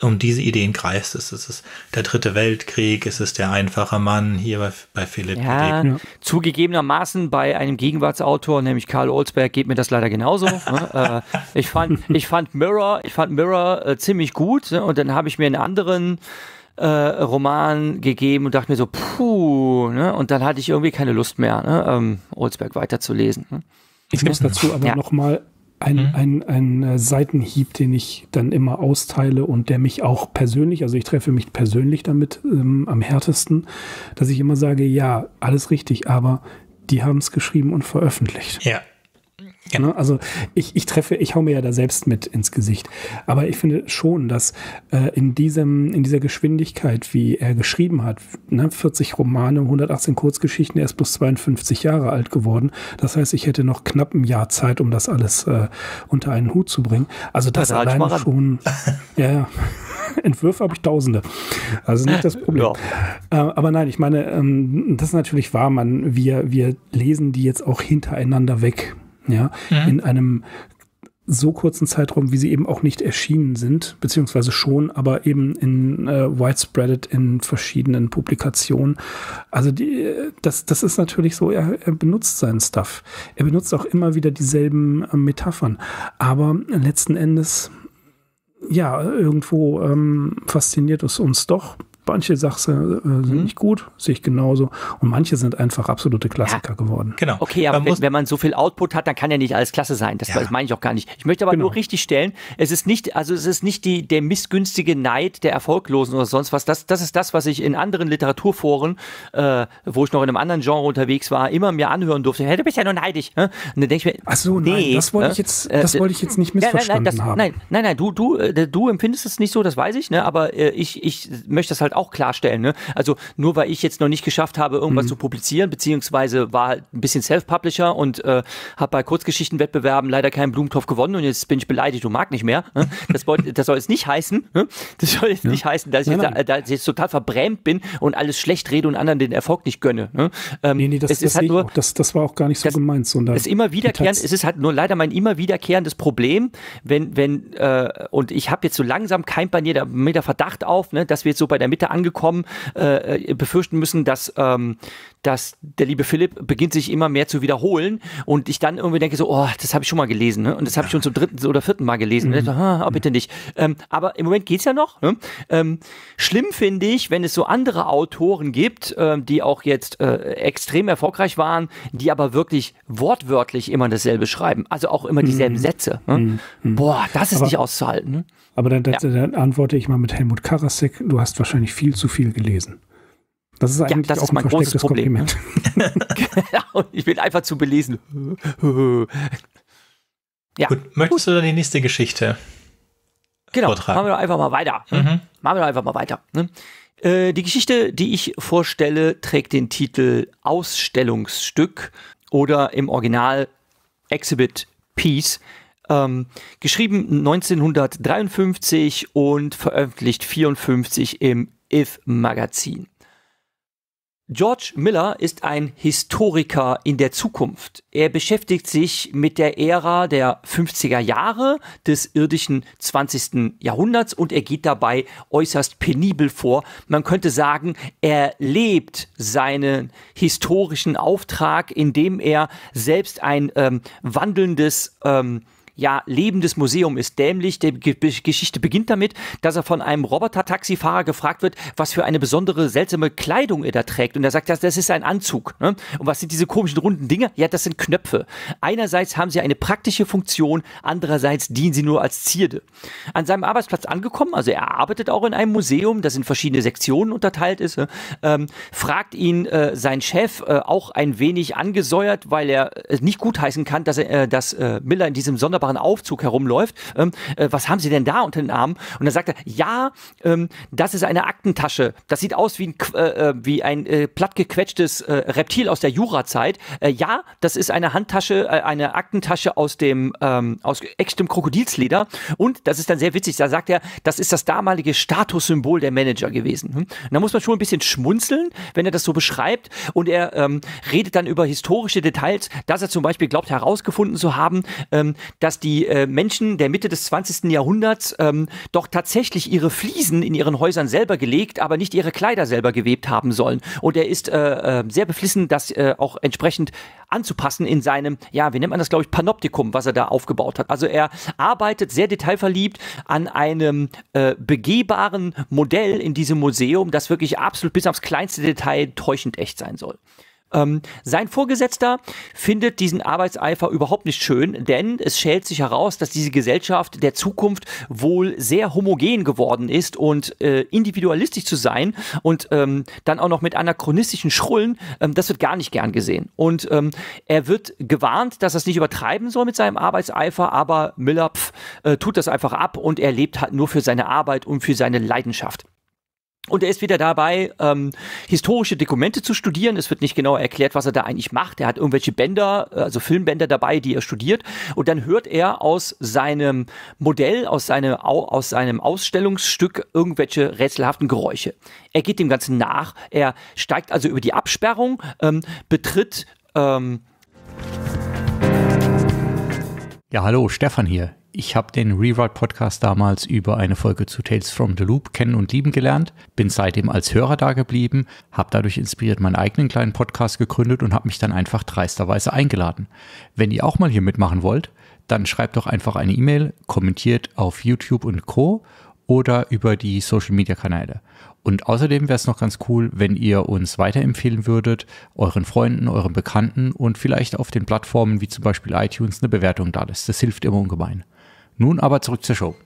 um diese Ideen kreist es. Es ist der dritte Weltkrieg, es ist der einfache Mann hier bei, bei Philipp. Ja, ja, zugegebenermaßen bei einem Gegenwartsautor, nämlich Karl Olsberg, geht mir das leider genauso. ne? äh, ich, fand, ich fand Mirror, ich fand Mirror äh, ziemlich gut ne? und dann habe ich mir einen anderen äh, Roman gegeben und dachte mir so, puh, ne? und dann hatte ich irgendwie keine Lust mehr, ne? ähm, Olsberg weiterzulesen. Ne? Ich muss dazu aber ja. nochmal ein, mhm. ein, ein äh, Seitenhieb, den ich dann immer austeile und der mich auch persönlich, also ich treffe mich persönlich damit ähm, am härtesten, dass ich immer sage, ja, alles richtig, aber die haben es geschrieben und veröffentlicht. Ja. Ja. Ne? Also ich, ich treffe, ich hau mir ja da selbst mit ins Gesicht. Aber ich finde schon, dass äh, in diesem, in dieser Geschwindigkeit, wie er geschrieben hat, ne, 40 Romane, 118 Kurzgeschichten, er ist plus 52 Jahre alt geworden. Das heißt, ich hätte noch knapp ein Jahr Zeit, um das alles äh, unter einen Hut zu bringen. Also das ja, alleine schon. ja, ja. Entwürfe habe ich tausende. Also nicht das Problem. Ja. Äh, aber nein, ich meine, ähm, das ist natürlich wahr, man, wir, wir lesen die jetzt auch hintereinander weg ja, mhm. in einem so kurzen Zeitraum, wie sie eben auch nicht erschienen sind, beziehungsweise schon, aber eben in äh, widespread in verschiedenen Publikationen. Also die, das, das ist natürlich so, er, er benutzt seinen Stuff. Er benutzt auch immer wieder dieselben äh, Metaphern. Aber letzten Endes, ja, irgendwo ähm, fasziniert es uns doch manche Sachen äh, sind mhm. nicht gut, sehe ich genauso. Und manche sind einfach absolute Klassiker ja, geworden. Genau. Okay, aber wenn, wenn, man so viel Output hat, dann kann ja nicht alles klasse sein. Das, ja. das meine ich auch gar nicht. Ich möchte aber genau. nur richtig stellen, es ist nicht, also es ist nicht die, der missgünstige Neid der Erfolglosen oder sonst was. Das, das ist das, was ich in anderen Literaturforen, äh, wo ich noch in einem anderen Genre unterwegs war, immer mir anhören durfte. Hey, du bist ja nur neidig. Ne? Und dann denke ich mir, Ach so, nee, nein, das wollte äh, ich jetzt, das äh, wollte ich jetzt nicht missverstanden nein, nein, das, haben. Nein, nein, nein, du, du, äh, du empfindest es nicht so, das weiß ich, ne? aber äh, ich, ich möchte das halt auch klarstellen. Ne? Also nur weil ich jetzt noch nicht geschafft habe, irgendwas mhm. zu publizieren, beziehungsweise war halt ein bisschen Self-Publisher und äh, habe bei Kurzgeschichtenwettbewerben leider keinen Blumentopf gewonnen und jetzt bin ich beleidigt und mag nicht mehr. Ne? Das, wollt, das soll jetzt nicht heißen, ne? das soll jetzt ja. nicht heißen, dass ich, nein, jetzt, Da, dass ich jetzt total verbrämt bin und alles schlecht rede und anderen den Erfolg nicht gönne. Ne? Ähm, nee, nee, das, es ist halt nur, das, das war auch gar nicht so gemeint. Sondern es ist immer wiederkehrend, es ist halt nur leider mein immer wiederkehrendes Problem, wenn, wenn, äh, und ich habe jetzt so langsam kein bei mir der, der Verdacht auf, ne, dass wir jetzt so bei der Mitte angekommen äh, befürchten müssen, dass, ähm, dass der liebe Philipp beginnt sich immer mehr zu wiederholen und ich dann irgendwie denke so, oh, das habe ich schon mal gelesen ne? und das habe ich schon zum dritten oder vierten Mal gelesen. Mhm. So, ah, bitte nicht. Ähm, aber im Moment geht's ja noch. Ne? Ähm, schlimm finde ich, wenn es so andere Autoren gibt, ähm, die auch jetzt äh, extrem erfolgreich waren, die aber wirklich wortwörtlich immer dasselbe schreiben. Also auch immer dieselben mhm. Sätze. Ne? Mhm. mhm. Boah, das ist aber, nicht auszuhalten. Aber dann, dann, ja. dann antworte ich mal mit Helmut Karasek, du hast wahrscheinlich viel zu viel gelesen. Das ist eigentlich ja, das auch ist mein großes Problem. Kompliment. genau, ich bin einfach zu belesen. ja. Gut, möchtest du dann die nächste Geschichte Genau, vortragen? machen wir doch einfach mal weiter. Mhm. Machen wir doch einfach mal weiter. Ne? Äh, die Geschichte, die ich vorstelle, trägt den Titel Ausstellungsstück oder im Original Exhibit Piece. Ähm, geschrieben 1953 und veröffentlicht 54 im If Magazin. George Miller ist ein Historiker in der Zukunft. Er beschäftigt sich mit der Ära der 50er Jahre des irdischen 20. Jahrhunderts und er geht dabei äußerst penibel vor. Man könnte sagen, er lebt seinen historischen Auftrag, indem er selbst ein ähm, wandelndes ähm, ja, lebendes Museum ist dämlich. Die Geschichte beginnt damit, dass er von einem Roboter-Taxifahrer gefragt wird, was für eine besondere, seltsame Kleidung er da trägt. Und er sagt, das, das ist ein Anzug. Ne? Und was sind diese komischen runden Dinge? Ja, das sind Knöpfe. Einerseits haben sie eine praktische Funktion, andererseits dienen sie nur als Zierde. An seinem Arbeitsplatz angekommen, also er arbeitet auch in einem Museum, das in verschiedene Sektionen unterteilt ist, ähm, fragt ihn äh, sein Chef äh, auch ein wenig angesäuert, weil er äh, nicht gutheißen kann, dass, er, äh, dass äh, Miller in diesem sonderbaren wunderbaren Aufzug herumläuft. Ähm, äh, was haben Sie denn da unter den Armen? Und dann sagt er, ja, ähm, das ist eine Aktentasche. Das sieht aus wie ein, äh, äh, wie ein äh, plattgequetschtes äh, Reptil aus der Jurazeit. Äh, ja, das ist eine Handtasche, eine Aktentasche aus dem ähm, aus echtem Krokodilsleder. Und das ist dann sehr witzig. Da sagt er, das ist das damalige Statussymbol der Manager gewesen. Hm? Da muss man schon ein bisschen schmunzeln, wenn er das so beschreibt. Und er ähm, redet dann über historische Details, dass er zum Beispiel glaubt herausgefunden zu haben, ähm, dass die äh, Menschen der Mitte des 20. Jahrhunderts ähm, doch tatsächlich ihre Fliesen in ihren Häusern selber gelegt, aber nicht ihre Kleider selber gewebt haben sollen. Und er ist äh, äh, sehr beflissen, das äh, auch entsprechend anzupassen in seinem, ja, wie nennt man das, glaube ich, Panoptikum, was er da aufgebaut hat. Also er arbeitet sehr detailverliebt an einem äh, begehbaren Modell in diesem Museum, das wirklich absolut bis aufs kleinste Detail täuschend echt sein soll. Ähm, sein Vorgesetzter findet diesen Arbeitseifer überhaupt nicht schön, denn es schält sich heraus, dass diese Gesellschaft der Zukunft wohl sehr homogen geworden ist und äh, individualistisch zu sein und ähm, dann auch noch mit anachronistischen Schrullen, ähm, das wird gar nicht gern gesehen. Und ähm, er wird gewarnt, dass er es nicht übertreiben soll mit seinem Arbeitseifer, aber Miller pf, äh, tut das einfach ab und er lebt halt nur für seine Arbeit und für seine Leidenschaft. Und er ist wieder dabei, ähm, historische Dokumente zu studieren. Es wird nicht genau erklärt, was er da eigentlich macht. Er hat irgendwelche Bänder, also Filmbänder dabei, die er studiert. Und dann hört er aus seinem Modell, aus, seine, aus seinem Ausstellungsstück irgendwelche rätselhaften Geräusche. Er geht dem Ganzen nach. Er steigt also über die Absperrung, ähm, betritt. Ähm ja, hallo, Stefan hier. Ich habe den Rewrite Podcast damals über eine Folge zu Tales from the Loop kennen und lieben gelernt, bin seitdem als Hörer da geblieben, habe dadurch inspiriert meinen eigenen kleinen Podcast gegründet und habe mich dann einfach dreisterweise eingeladen. Wenn ihr auch mal hier mitmachen wollt, dann schreibt doch einfach eine E-Mail, kommentiert auf YouTube und Co oder über die Social-Media-Kanäle. Und außerdem wäre es noch ganz cool, wenn ihr uns weiterempfehlen würdet, euren Freunden, euren Bekannten und vielleicht auf den Plattformen wie zum Beispiel iTunes eine Bewertung da lässt. Das hilft immer ungemein. Nun aber zurück zur Show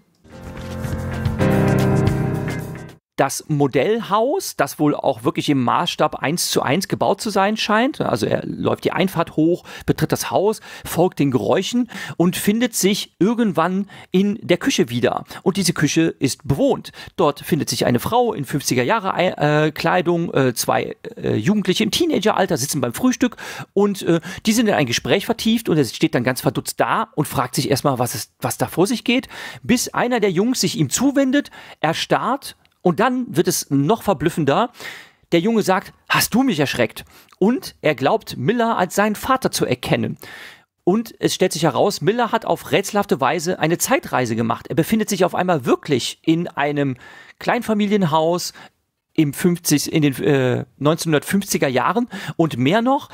das Modellhaus, das wohl auch wirklich im Maßstab 1 zu 1 gebaut zu sein scheint. Also er läuft die Einfahrt hoch, betritt das Haus, folgt den Geräuschen und findet sich irgendwann in der Küche wieder. Und diese Küche ist bewohnt. Dort findet sich eine Frau in 50er Jahre äh, Kleidung, äh, zwei äh, Jugendliche im Teenageralter sitzen beim Frühstück und äh, die sind in ein Gespräch vertieft und er steht dann ganz verdutzt da und fragt sich erstmal, was, was da vor sich geht, bis einer der Jungs sich ihm zuwendet, erstarrt und dann wird es noch verblüffender. Der Junge sagt, hast du mich erschreckt? Und er glaubt Miller als seinen Vater zu erkennen. Und es stellt sich heraus, Miller hat auf rätselhafte Weise eine Zeitreise gemacht. Er befindet sich auf einmal wirklich in einem Kleinfamilienhaus im 50, in den äh, 1950er Jahren und mehr noch,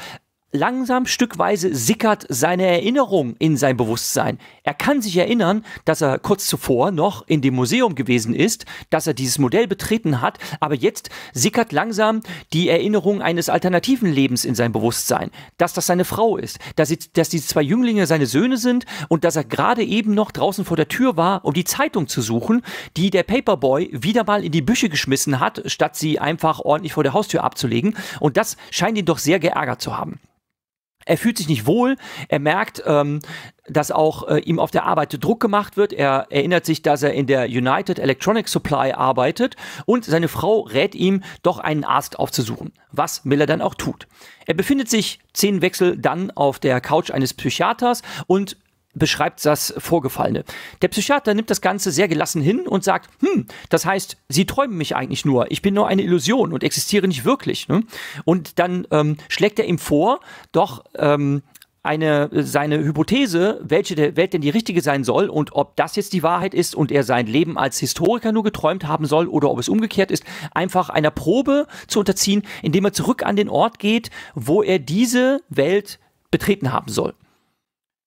langsam stückweise sickert seine Erinnerung in sein Bewusstsein. Er kann sich erinnern, dass er kurz zuvor noch in dem Museum gewesen ist, dass er dieses Modell betreten hat, aber jetzt sickert langsam die Erinnerung eines alternativen Lebens in sein Bewusstsein, dass das seine Frau ist, dass, sie, dass diese zwei Jünglinge seine Söhne sind und dass er gerade eben noch draußen vor der Tür war, um die Zeitung zu suchen, die der Paperboy wieder mal in die Büsche geschmissen hat, statt sie einfach ordentlich vor der Haustür abzulegen. Und das scheint ihn doch sehr geärgert zu haben. Er fühlt sich nicht wohl. Er merkt, ähm, dass auch äh, ihm auf der Arbeit Druck gemacht wird. Er erinnert sich, dass er in der United Electronic Supply arbeitet und seine Frau rät ihm, doch einen Arzt aufzusuchen, was Miller dann auch tut. Er befindet sich zehn Wechsel dann auf der Couch eines Psychiaters und beschreibt das Vorgefallene. Der Psychiater nimmt das Ganze sehr gelassen hin und sagt, hm, das heißt, Sie träumen mich eigentlich nur, ich bin nur eine Illusion und existiere nicht wirklich. Ne? Und dann ähm, schlägt er ihm vor, doch ähm, eine, seine Hypothese, welche der Welt denn die richtige sein soll und ob das jetzt die Wahrheit ist und er sein Leben als Historiker nur geträumt haben soll oder ob es umgekehrt ist, einfach einer Probe zu unterziehen, indem er zurück an den Ort geht, wo er diese Welt betreten haben soll.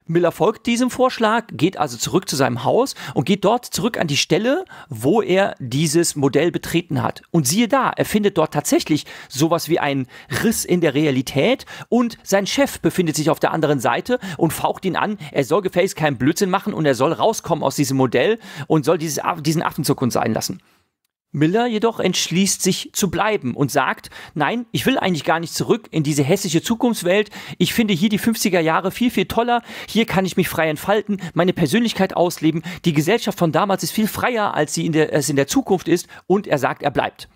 Miller folgt diesem Vorschlag, geht also zurück zu seinem Haus und geht dort zurück an die Stelle, wo er dieses Modell betreten hat. Und siehe da, er findet dort tatsächlich sowas wie einen Riss in der Realität und sein Chef befindet sich auf der anderen Seite und faucht ihn an, er soll gefälligst keinen Blödsinn machen und er soll rauskommen aus diesem Modell und soll dieses, diesen Affenzuckund sein lassen. Miller jedoch entschließt sich zu bleiben und sagt, nein, ich will eigentlich gar nicht zurück in diese hässliche Zukunftswelt. Ich finde hier die 50er Jahre viel, viel toller. Hier kann ich mich frei entfalten, meine Persönlichkeit ausleben. Die Gesellschaft von damals ist viel freier, als sie in der, es in der Zukunft ist. Und er sagt, er bleibt.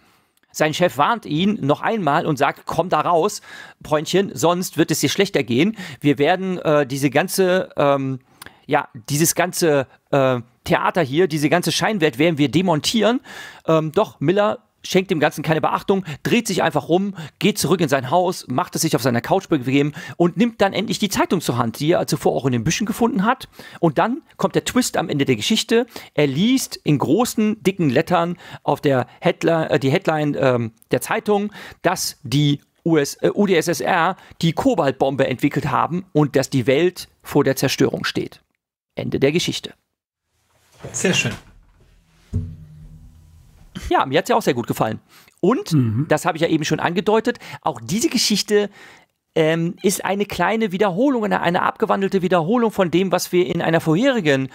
Sein Chef warnt ihn noch einmal und sagt, komm da raus, Bräunchen, sonst wird es dir schlechter gehen. Wir werden äh, diese ganze, ähm, ja, dieses ganze äh, Theater hier, diese ganze Scheinwelt werden wir demontieren. Ähm, doch, Miller schenkt dem Ganzen keine Beachtung, dreht sich einfach rum, geht zurück in sein Haus, macht es sich auf seiner Couch bequem und nimmt dann endlich die Zeitung zur Hand, die er zuvor auch in den Büschen gefunden hat. Und dann kommt der Twist am Ende der Geschichte. Er liest in großen, dicken Lettern auf der Headline, äh, die Headline äh, der Zeitung, dass die US, äh, UdSSR die Kobaltbombe entwickelt haben und dass die Welt vor der Zerstörung steht. Ende der Geschichte. Sehr schön. Ja, mir hat es ja auch sehr gut gefallen. Und, mhm. das habe ich ja eben schon angedeutet, auch diese Geschichte ähm, ist eine kleine Wiederholung, eine, eine, abgewandelte Wiederholung von dem, was wir in einer vorherigen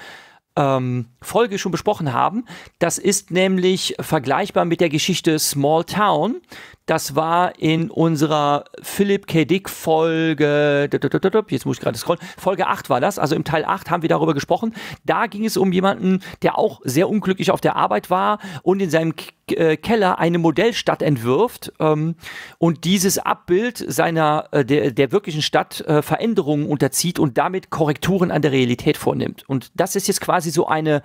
ähm, Folge schon besprochen haben. Das ist nämlich vergleichbar mit der Geschichte Small Town. Das war in unserer Philipp K. Dick Folge, jetzt muss ich gerade scrollen, Folge 8 war das, also im Teil 8 haben wir darüber gesprochen. Da ging es um jemanden, der auch sehr unglücklich auf der Arbeit war und in seinem äh, Keller eine Modellstadt entwirft ähm, und dieses Abbild seiner, äh, der, der wirklichen Stadt äh, Veränderungen unterzieht und damit Korrekturen an der Realität vornimmt. Und das ist jetzt quasi so eine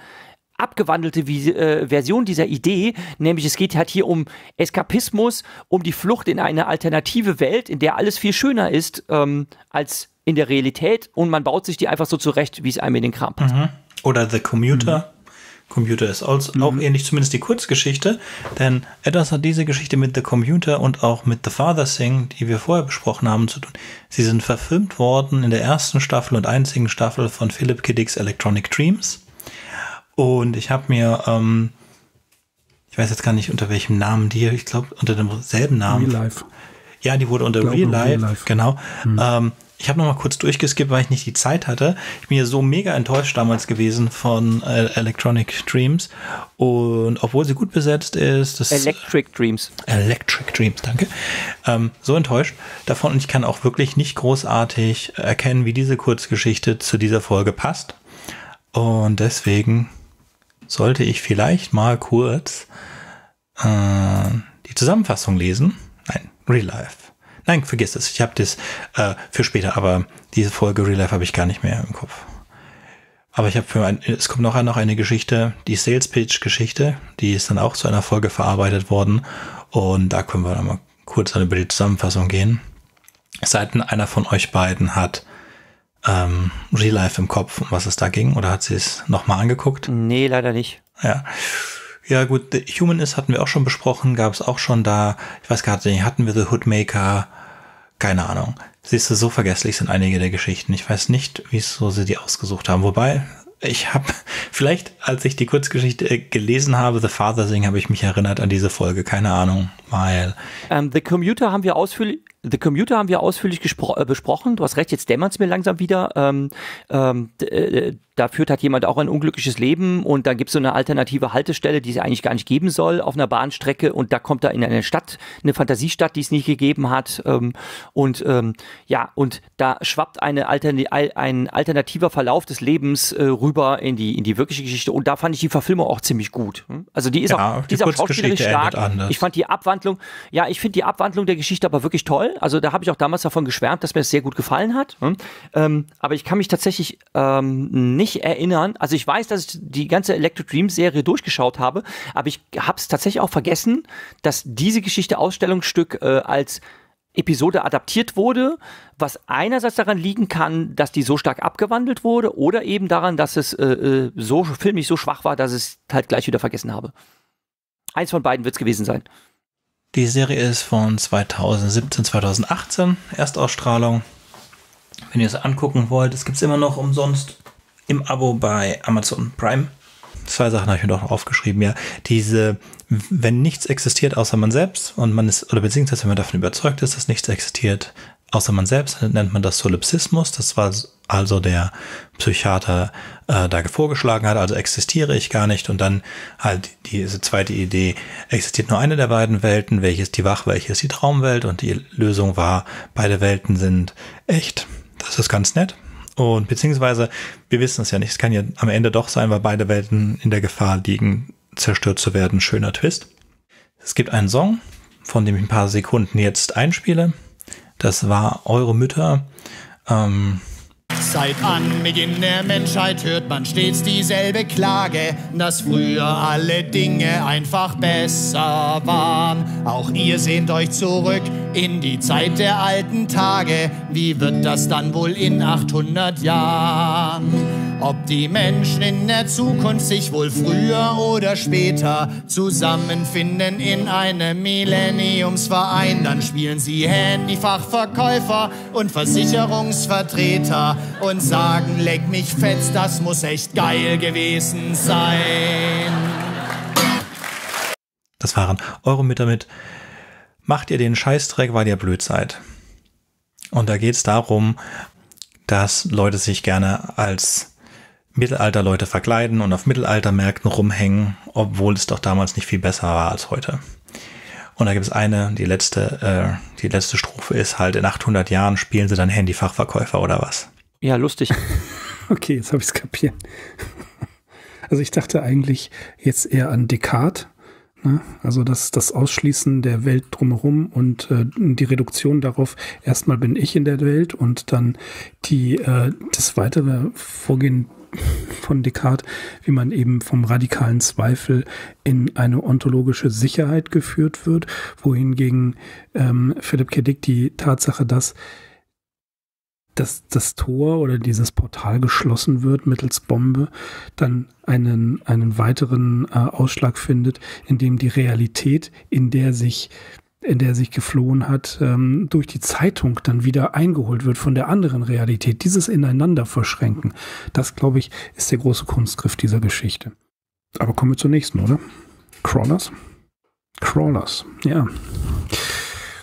abgewandelte äh, Version dieser Idee, nämlich es geht halt hier um Eskapismus, um die Flucht in eine alternative Welt, in der alles viel schöner ist ähm, als in der Realität und man baut sich die einfach so zurecht, wie es einem in den Kram passt. Mhm. Oder The Commuter. Mhm. Computer ist also mhm. auch ähnlich, zumindest die Kurzgeschichte, denn etwas hat diese Geschichte mit The Computer und auch mit The Father Thing, die wir vorher besprochen haben, zu tun. Sie sind verfilmt worden in der ersten Staffel und einzigen Staffel von Philip K. Dick's Electronic Dreams. Und ich habe mir ähm, ich weiß jetzt gar nicht unter welchem Namen die, ich glaube unter demselben Namen. Real Life. Ja, die wurde unter Real Life, Real Life, genau. Hm. Ähm, ich habe noch mal kurz durchgeskippt, weil ich nicht die Zeit hatte. Ich bin ja so mega enttäuscht damals gewesen von äh, Electronic Dreams. Und obwohl sie gut besetzt ist. Das Electric Dreams. Electric Dreams, danke. Ähm, so enttäuscht davon. Und ich kann auch wirklich nicht großartig erkennen, wie diese Kurzgeschichte zu dieser Folge passt. Und deswegen sollte ich vielleicht mal kurz äh, die Zusammenfassung lesen. Nein, Real Life. Nein, vergiss es. Ich habe das äh, für später, aber diese Folge Real Life habe ich gar nicht mehr im Kopf. Aber ich habe für ein, es kommt noch, noch eine Geschichte, die Sales Pitch Geschichte, die ist dann auch zu einer Folge verarbeitet worden und da können wir dann mal kurz über die Zusammenfassung gehen. Seiten einer von euch beiden hat ähm, Real Life im Kopf, um was es da ging, oder hat sie es nochmal angeguckt? Nee, leider nicht. Ja. Ja, gut, The Human ist hatten wir auch schon besprochen, gab es auch schon da, ich weiß gar nicht, hatten wir The Hoodmaker, keine Ahnung. Siehst du, so vergesslich sind einige der Geschichten. Ich weiß nicht, wieso sie die ausgesucht haben. Wobei, ich habe vielleicht, als ich die Kurzgeschichte äh, gelesen habe, The Father Sing, habe ich mich erinnert an diese Folge. Keine Ahnung, weil. Ähm, The Commuter haben wir ausführlich, The Commuter haben wir ausführlich äh, besprochen. Du hast recht, jetzt dämmert es mir langsam wieder. Ähm, ähm, äh, da führt halt jemand auch ein unglückliches Leben und da gibt es so eine alternative Haltestelle, die es eigentlich gar nicht geben soll auf einer Bahnstrecke und da kommt er in eine Stadt, eine Fantasiestadt, die es nicht gegeben hat ähm, und ähm, ja, und da schwappt eine Altern ein alternativer Verlauf des Lebens äh, rüber in die, in die wirkliche Geschichte und da fand ich die Verfilmung auch ziemlich gut. Hm? Also die ist ja, auch, die ist auch schauspielerisch stark. Ich fand die Abwandlung, ja, ich finde die Abwandlung der Geschichte aber wirklich toll. Also da habe ich auch damals davon geschwärmt, dass mir das sehr gut gefallen hat. Hm? Ähm, aber ich kann mich tatsächlich ähm, nicht erinnern. Also ich weiß, dass ich die ganze Electric Dream Serie durchgeschaut habe, aber ich habe es tatsächlich auch vergessen, dass diese Geschichte Ausstellungsstück äh, als Episode adaptiert wurde, was einerseits daran liegen kann, dass die so stark abgewandelt wurde oder eben daran, dass es äh, äh so filmisch so schwach war, dass ich es halt gleich wieder vergessen habe. Eins von beiden wird es gewesen sein. Die Serie ist von 2017, 2018, Erstausstrahlung. Wenn ihr es angucken wollt, es gibt es immer noch umsonst im Abo bei Amazon Prime. Zwei Sachen habe ich mir doch noch aufgeschrieben, ja. Diese, wenn nichts existiert außer man selbst und man ist, oder beziehungsweise wenn man davon überzeugt ist, dass nichts existiert außer man selbst, nennt man das Solipsismus. Das war also der Psychiater äh, da vorgeschlagen hat, also existiere ich gar nicht. Und dann halt diese zweite Idee, existiert nur eine der beiden Welten, welche ist die Wach, welche ist die Traumwelt. Und die Lösung war, beide Welten sind echt. Das ist ganz nett. Und beziehungsweise, wir wissen es ja nicht, es kann ja am Ende doch sein, weil beide Welten in der Gefahr liegen, zerstört zu werden. Schöner Twist. Es gibt einen Song, von dem ich ein paar Sekunden jetzt einspiele. Das war Eure Mütter. Ähm, Seit Anbeginn der Menschheit hört man stets dieselbe Klage, dass früher alle Dinge einfach besser waren. Auch ihr sehnt euch zurück in die Zeit der alten Tage. Wie wird das dann wohl in 800 Jahren? Ob die Menschen in der Zukunft sich wohl früher oder später zusammenfinden in einem Millenniumsverein, dann spielen sie Handyfachverkäufer und Versicherungsvertreter und sagen, leck mich fetz, das muss echt geil gewesen sein. Das waren eure mit. Macht ihr den Scheißdreck, weil ihr blöd seid. Und da geht es darum, dass Leute sich gerne als Mittelalterleute verkleiden und auf Mittelaltermärkten rumhängen, obwohl es doch damals nicht viel besser war als heute. Und da gibt es eine, die letzte, äh, die letzte Strophe ist halt, in 800 Jahren spielen sie dann Handyfachverkäufer oder was. Ja, lustig. okay, jetzt habe ich es kapiert. Also ich dachte eigentlich jetzt eher an Descartes, ne? also das, das Ausschließen der Welt drumherum und äh, die Reduktion darauf, erstmal bin ich in der Welt und dann die, äh, das weitere Vorgehen von Descartes, wie man eben vom radikalen Zweifel in eine ontologische Sicherheit geführt wird, wohingegen ähm, Philipp K. Dick die Tatsache, dass dass das Tor oder dieses Portal geschlossen wird mittels Bombe, dann einen, einen weiteren äh, Ausschlag findet, in dem die Realität, in der sich in der sich geflohen hat, ähm, durch die Zeitung dann wieder eingeholt wird von der anderen Realität. Dieses Ineinander verschränken, das glaube ich, ist der große Kunstgriff dieser Geschichte. Aber kommen wir zur nächsten, oder? Crawlers? Crawlers, ja.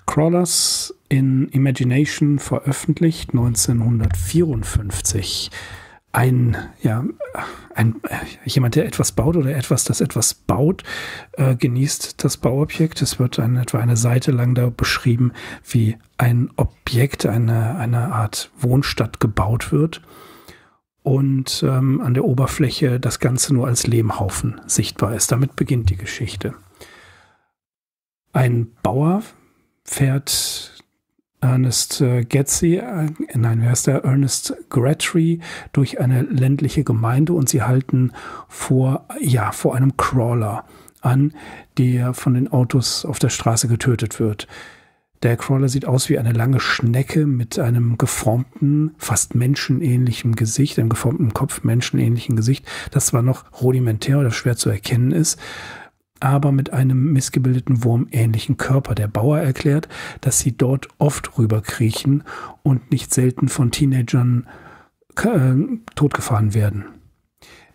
Crawlers in Imagination veröffentlicht 1954. Ein, ja, ein, jemand, der etwas baut oder etwas, das etwas baut, äh, genießt das Bauobjekt. Es wird ein, etwa eine Seite lang da beschrieben, wie ein Objekt, eine, eine Art Wohnstadt gebaut wird und ähm, an der Oberfläche das Ganze nur als Lehmhaufen sichtbar ist. Damit beginnt die Geschichte. Ein Bauer fährt Ernest äh, Getzi, äh, nein, wer ist der? Ernest Gratry durch eine ländliche Gemeinde und sie halten vor, ja, vor einem Crawler an, der von den Autos auf der Straße getötet wird. Der Crawler sieht aus wie eine lange Schnecke mit einem geformten, fast menschenähnlichen Gesicht, einem geformten Kopf, menschenähnlichen Gesicht, das zwar noch rudimentär oder schwer zu erkennen ist, aber mit einem missgebildeten wurmähnlichen Körper. Der Bauer erklärt, dass sie dort oft rüberkriechen und nicht selten von Teenagern äh, totgefahren werden.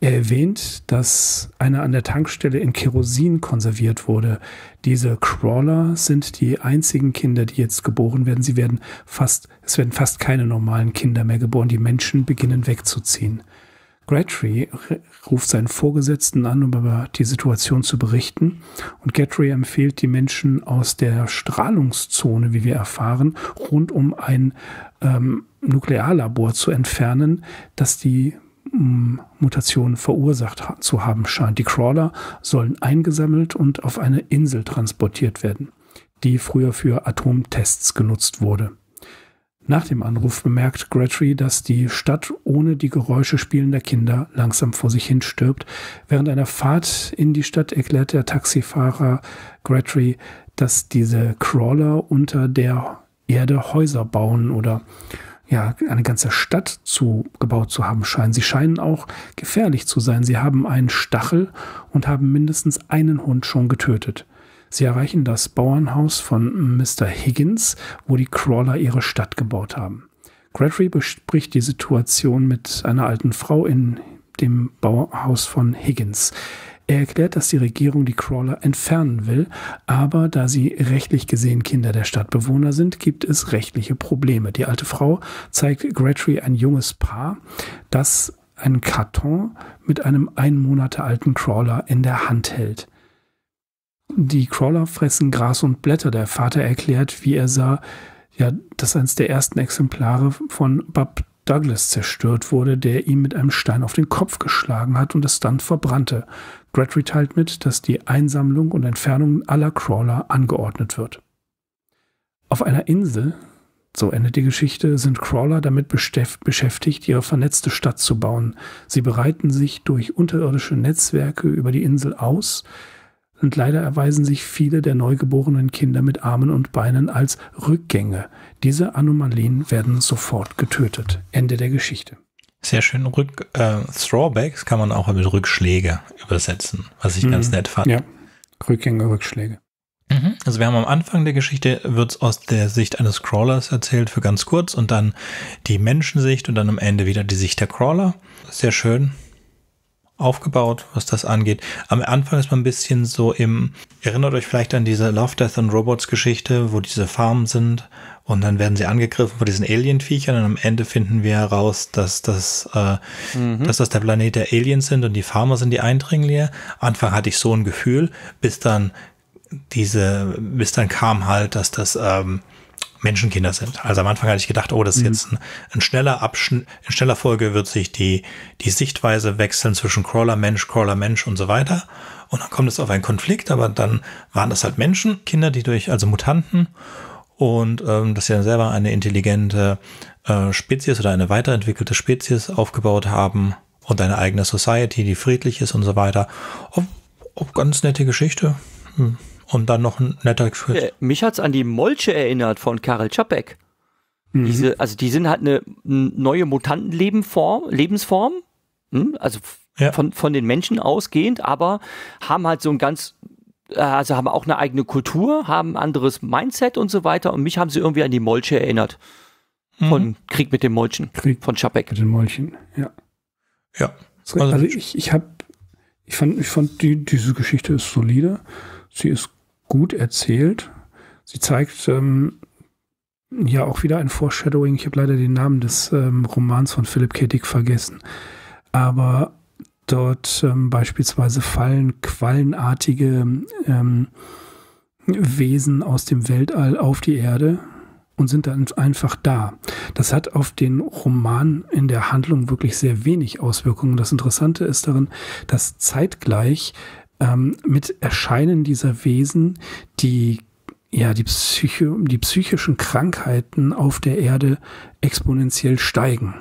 Er erwähnt, dass einer an der Tankstelle in Kerosin konserviert wurde. Diese Crawler sind die einzigen Kinder, die jetzt geboren werden. Sie werden fast, es werden fast keine normalen Kinder mehr geboren. Die Menschen beginnen wegzuziehen. Gratry ruft seinen Vorgesetzten an, um über die Situation zu berichten. Und Gratry empfiehlt die Menschen aus der Strahlungszone, wie wir erfahren, rund um ein ähm, Nuklearlabor zu entfernen, das die ähm, Mutation verursacht zu haben scheint. Die Crawler sollen eingesammelt und auf eine Insel transportiert werden, die früher für Atomtests genutzt wurde. Nach dem Anruf bemerkt Gratry, dass die Stadt ohne die Geräusche spielender Kinder langsam vor sich hin stirbt. Während einer Fahrt in die Stadt erklärt der Taxifahrer Gratry, dass diese Crawler unter der Erde Häuser bauen oder ja, eine ganze Stadt zu, gebaut zu haben scheinen. Sie scheinen auch gefährlich zu sein. Sie haben einen Stachel und haben mindestens einen Hund schon getötet. Sie erreichen das Bauernhaus von Mr. Higgins, wo die Crawler ihre Stadt gebaut haben. Gregory bespricht die Situation mit einer alten Frau in dem Bauhaus von Higgins. Er erklärt, dass die Regierung die Crawler entfernen will, aber da sie rechtlich gesehen Kinder der Stadtbewohner sind, gibt es rechtliche Probleme. Die alte Frau zeigt Gretry ein junges Paar, das einen Karton mit einem ein Monate alten Crawler in der Hand hält. Die Crawler fressen Gras und Blätter. Der Vater erklärt, wie er sah, ja, dass eines der ersten Exemplare von Bob Douglas zerstört wurde, der ihm mit einem Stein auf den Kopf geschlagen hat und es dann verbrannte. Gretry teilt mit, dass die Einsammlung und Entfernung aller Crawler angeordnet wird. Auf einer Insel, so endet die Geschichte, sind Crawler damit beschäftigt, ihre vernetzte Stadt zu bauen. Sie bereiten sich durch unterirdische Netzwerke über die Insel aus, und leider erweisen sich viele der neugeborenen Kinder mit Armen und Beinen als Rückgänge. Diese Anomalien werden sofort getötet. Ende der Geschichte. Sehr schön. Rück, äh, Throwbacks kann man auch mit Rückschläge übersetzen, was ich mhm. ganz nett fand. Ja, Rückgänge, Rückschläge. Mhm. Also wir haben am Anfang der Geschichte, wird es aus der Sicht eines Crawlers erzählt für ganz kurz und dann die Menschensicht und dann am Ende wieder die Sicht der Crawler. Sehr schön aufgebaut, was das angeht. Am Anfang ist man ein bisschen so im, erinnert euch vielleicht an diese Love, Death and Robots Geschichte, wo diese Farmen sind und dann werden sie angegriffen von diesen Alien-Viechern und am Ende finden wir heraus, dass das, äh, mhm. dass das der Planet der Aliens sind und die Farmer sind die Eindringlinge. Anfang hatte ich so ein Gefühl, bis dann diese, bis dann kam halt, dass das ähm, Menschenkinder sind. Also am Anfang hatte ich gedacht, oh, das ist mhm. jetzt ein, ein, schneller Abschnitt, in schneller Folge wird sich die, die Sichtweise wechseln zwischen Crawler, Mensch, Crawler, Mensch und so weiter. Und dann kommt es auf einen Konflikt, aber dann waren das halt Menschenkinder, die durch, also Mutanten und ähm, dass sie dann selber eine intelligente äh, Spezies oder eine weiterentwickelte Spezies aufgebaut haben und eine eigene Society, die friedlich ist und so weiter. Ob, ob ganz nette Geschichte. Hm. Und dann noch ein netter Quiz. Äh, mich hat's an die Molche erinnert von Karel Čapek. Mhm. Diese, also die sind halt eine neue Mutantenlebensform, Lebensform, hm? also ja. von, von den Menschen ausgehend, aber haben halt so ein ganz, äh, also haben auch eine eigene Kultur, haben ein anderes Mindset und so weiter. Und mich haben sie irgendwie an die Molche erinnert. Von mhm. Krieg mit den Molchen. Krieg von Čapek. Mit den Molchen, ja. Ja. Also, also ich, ich habe Ich fand, ich fand die, diese Geschichte ist solide. Sie ist gut erzählt. Sie zeigt ähm, ja auch wieder ein Foreshadowing. Ich habe leider den Namen des ähm, Romans von Philip K. Dick vergessen. Aber dort ähm, beispielsweise fallen quallenartige ähm, Wesen aus dem Weltall auf die Erde und sind dann einfach da. Das hat auf den Roman in der Handlung wirklich sehr wenig Auswirkungen. Das Interessante ist darin, dass zeitgleich ähm, mit Erscheinen dieser Wesen die ja, die, Psyche, die psychischen Krankheiten auf der Erde exponentiell steigen.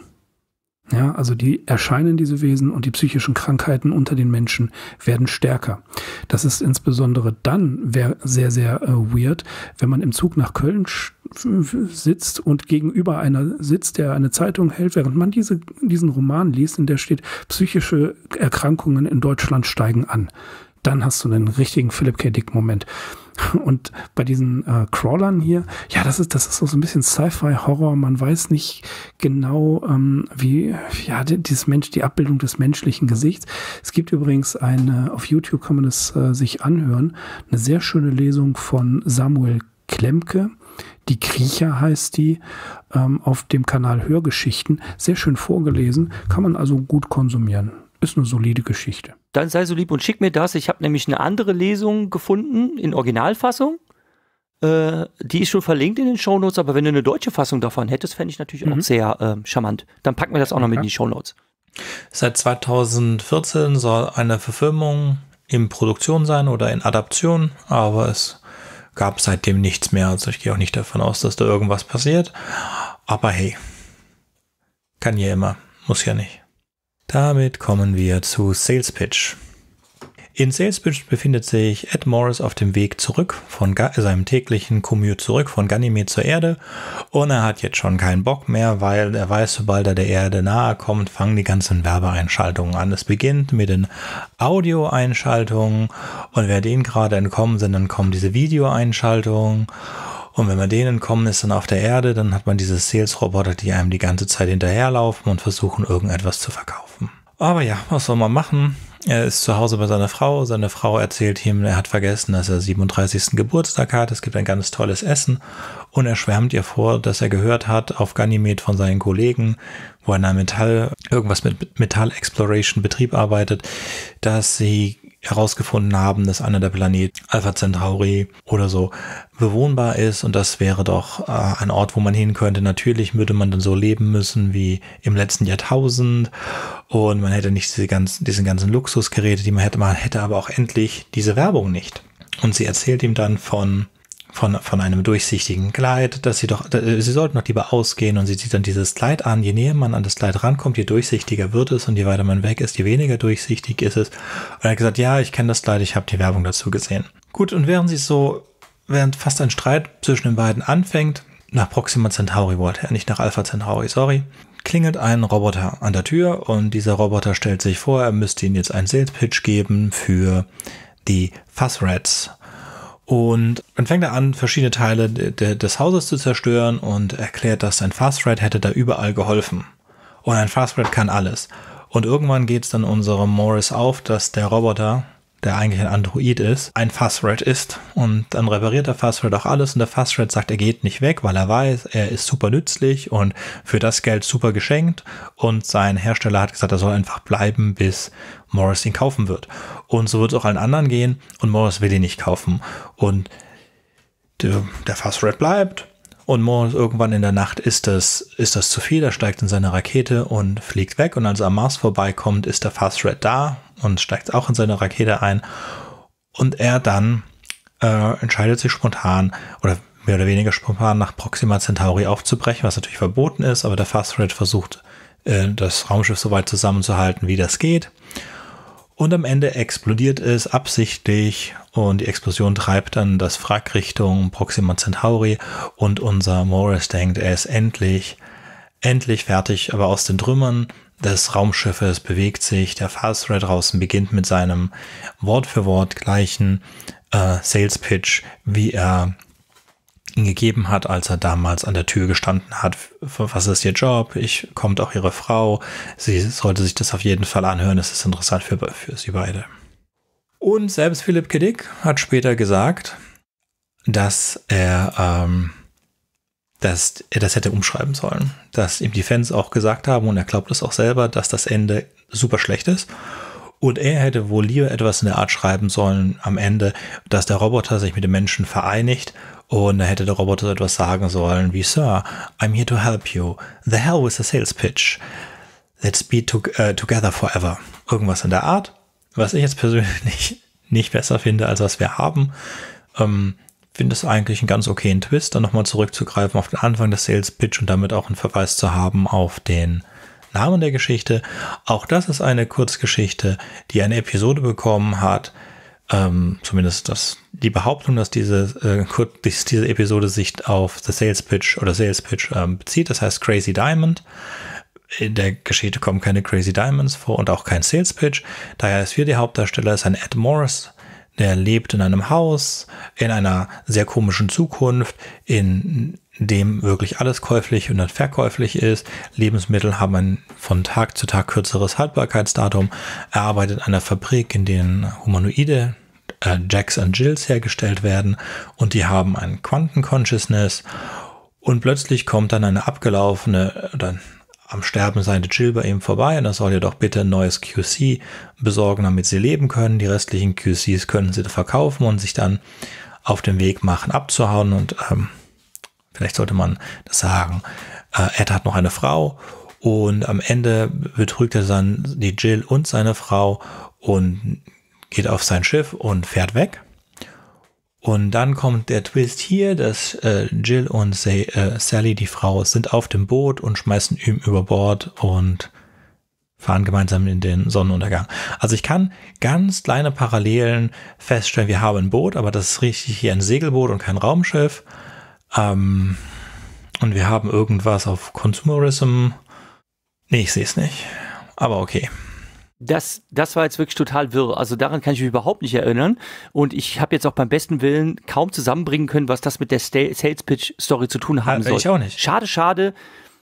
Ja, also die erscheinen diese Wesen und die psychischen Krankheiten unter den Menschen werden stärker. Das ist insbesondere dann sehr, sehr äh, weird, wenn man im Zug nach Köln sitzt und gegenüber einer sitzt, der eine Zeitung hält, während man diese, diesen Roman liest, in der steht, psychische Erkrankungen in Deutschland steigen an. Dann hast du einen richtigen Philip K. Dick-Moment. Und bei diesen äh, Crawlern hier, ja, das ist, das ist so ein bisschen Sci-Fi-Horror. Man weiß nicht genau, ähm, wie, ja, dieses Mensch, die Abbildung des menschlichen Gesichts. Es gibt übrigens eine, auf YouTube kann man es äh, sich anhören, eine sehr schöne Lesung von Samuel Klemke. Die Kriecher heißt die, ähm, auf dem Kanal Hörgeschichten. Sehr schön vorgelesen, kann man also gut konsumieren. Ist eine solide Geschichte. Dann sei so lieb und schick mir das. Ich habe nämlich eine andere Lesung gefunden in Originalfassung. Äh, die ist schon verlinkt in den Shownotes, aber wenn du eine deutsche Fassung davon hättest, fände ich natürlich mhm. auch sehr äh, charmant. Dann packen wir das auch noch mit in die Shownotes. Seit 2014 soll eine Verfilmung in Produktion sein oder in Adaption, aber es gab seitdem nichts mehr. Also ich gehe auch nicht davon aus, dass da irgendwas passiert. Aber hey, kann ja immer, muss ja nicht. Damit kommen wir zu Sales Pitch. In Sales Pitch befindet sich Ed Morris auf dem Weg zurück von seinem täglichen Commute zurück von Ganymed zur Erde und er hat jetzt schon keinen Bock mehr, weil er weiß, sobald er der Erde nahe kommt, fangen die ganzen Werbeeinschaltungen an. Es beginnt mit den Audioeinschaltungen und wer denen gerade entkommen sind, dann kommen diese Videoeinschaltungen und wenn man denen kommen ist dann auf der Erde, dann hat man diese Sales-Roboter, die einem die ganze Zeit hinterherlaufen und versuchen, irgendetwas zu verkaufen. Aber ja, was soll man machen? Er ist zu Hause bei seiner Frau. Seine Frau erzählt ihm, er hat vergessen, dass er 37. Geburtstag hat. Es gibt ein ganz tolles Essen. Und er schwärmt ihr vor, dass er gehört hat auf Ganymed von seinen Kollegen, wo er in einem Metall, irgendwas mit Metall Exploration Betrieb arbeitet, dass sie herausgefunden haben, dass einer der Planeten Alpha Centauri oder so bewohnbar ist und das wäre doch äh, ein Ort, wo man hin könnte. Natürlich würde man dann so leben müssen wie im letzten Jahrtausend und man hätte nicht diese ganzen, diesen ganzen Luxusgeräte, die man hätte. Man hätte aber auch endlich diese Werbung nicht. Und sie erzählt ihm dann von von, von einem durchsichtigen Kleid, dass sie doch, äh, sie sollten doch lieber ausgehen und sie zieht dann dieses Kleid an. Je näher man an das Kleid rankommt, je durchsichtiger wird es und je weiter man weg ist, je weniger durchsichtig ist es. Und er hat gesagt, ja, ich kenne das Kleid, ich habe die Werbung dazu gesehen. Gut, und während sie so, während fast ein Streit zwischen den beiden anfängt, nach Proxima Centauri wollte er, nicht nach Alpha Centauri, sorry, klingelt ein Roboter an der Tür und dieser Roboter stellt sich vor, er müsste ihnen jetzt einen Sales Pitch geben für die Fuzzrats. Und dann fängt er an, verschiedene Teile de des Hauses zu zerstören und erklärt, dass ein Fast Ride hätte da überall geholfen. Und ein Fast Ride kann alles. Und irgendwann geht es dann unserem Morris auf, dass der Roboter, der eigentlich ein Android ist, ein Fastred ist. Und dann repariert der Fastred auch alles und der Fastred sagt, er geht nicht weg, weil er weiß, er ist super nützlich und für das Geld super geschenkt. Und sein Hersteller hat gesagt, er soll einfach bleiben, bis Morris ihn kaufen wird. Und so wird es auch allen anderen gehen und Morris will ihn nicht kaufen. Und der, der Fastred bleibt und morgens irgendwann in der Nacht ist das, ist das zu viel. Er steigt in seine Rakete und fliegt weg. Und als er am Mars vorbeikommt, ist der Fast Red da und steigt auch in seine Rakete ein. Und er dann äh, entscheidet sich spontan oder mehr oder weniger spontan nach Proxima Centauri aufzubrechen, was natürlich verboten ist. Aber der Fast Red versucht, äh, das Raumschiff so weit zusammenzuhalten, wie das geht. Und am Ende explodiert es absichtlich und die Explosion treibt dann das Wrack Richtung Proxima Centauri und unser Morris denkt, er ist endlich, endlich fertig, aber aus den Trümmern des Raumschiffes bewegt sich der Fast Ray draußen, beginnt mit seinem Wort für Wort gleichen äh, Sales Pitch, wie er gegeben hat, als er damals an der Tür gestanden hat. Was ist ihr Job? Ich kommt auch ihre Frau. Sie sollte sich das auf jeden Fall anhören. Es ist interessant für, für sie beide. Und selbst Philipp K. Dick hat später gesagt, dass er, ähm, dass er das hätte umschreiben sollen. Dass ihm die Fans auch gesagt haben, und er glaubt es auch selber, dass das Ende super schlecht ist. Und er hätte wohl lieber etwas in der Art schreiben sollen am Ende, dass der Roboter sich mit dem Menschen vereinigt und da hätte der Roboter etwas sagen sollen wie, Sir, I'm here to help you. The hell with the sales pitch. Let's be to uh, together forever. Irgendwas in der Art. Was ich jetzt persönlich nicht besser finde, als was wir haben. Ähm, finde es eigentlich einen ganz okayen Twist, dann nochmal zurückzugreifen auf den Anfang des Sales Pitch und damit auch einen Verweis zu haben auf den Namen der Geschichte. Auch das ist eine Kurzgeschichte, die eine Episode bekommen hat, ähm, zumindest das, die Behauptung, dass diese, äh, diese Episode sich auf The Sales Pitch oder Sales Pitch ähm, bezieht, das heißt Crazy Diamond. In der Geschichte kommen keine Crazy Diamonds vor und auch kein Sales Pitch. Daher ist hier der Hauptdarsteller ist ein Ed Morris, der lebt in einem Haus, in einer sehr komischen Zukunft, in dem wirklich alles käuflich und verkäuflich ist. Lebensmittel haben ein von Tag zu Tag kürzeres Haltbarkeitsdatum. Er arbeitet in einer Fabrik, in denen Humanoide äh, Jacks und Jills hergestellt werden und die haben ein Quantenconsciousness und plötzlich kommt dann eine abgelaufene oder am Sterben seine Jill bei ihm vorbei und er soll ihr doch bitte ein neues QC besorgen, damit sie leben können. Die restlichen QCs können sie verkaufen und sich dann auf den Weg machen, abzuhauen und ähm, vielleicht sollte man das sagen. Äh, Ed hat noch eine Frau und am Ende betrügt er dann die Jill und seine Frau und geht auf sein Schiff und fährt weg. Und dann kommt der Twist hier, dass äh, Jill und Say, äh, Sally, die Frau, sind auf dem Boot und schmeißen ihn über Bord und fahren gemeinsam in den Sonnenuntergang. Also ich kann ganz kleine Parallelen feststellen. Wir haben ein Boot, aber das ist richtig hier ein Segelboot und kein Raumschiff. Ähm, und wir haben irgendwas auf Consumerism. Nee, ich sehe es nicht. Aber okay. Das, das war jetzt wirklich total wirr. Also daran kann ich mich überhaupt nicht erinnern. Und ich habe jetzt auch beim besten Willen kaum zusammenbringen können, was das mit der Sales Pitch Story zu tun haben ja, soll. Ich auch nicht. Schade, schade.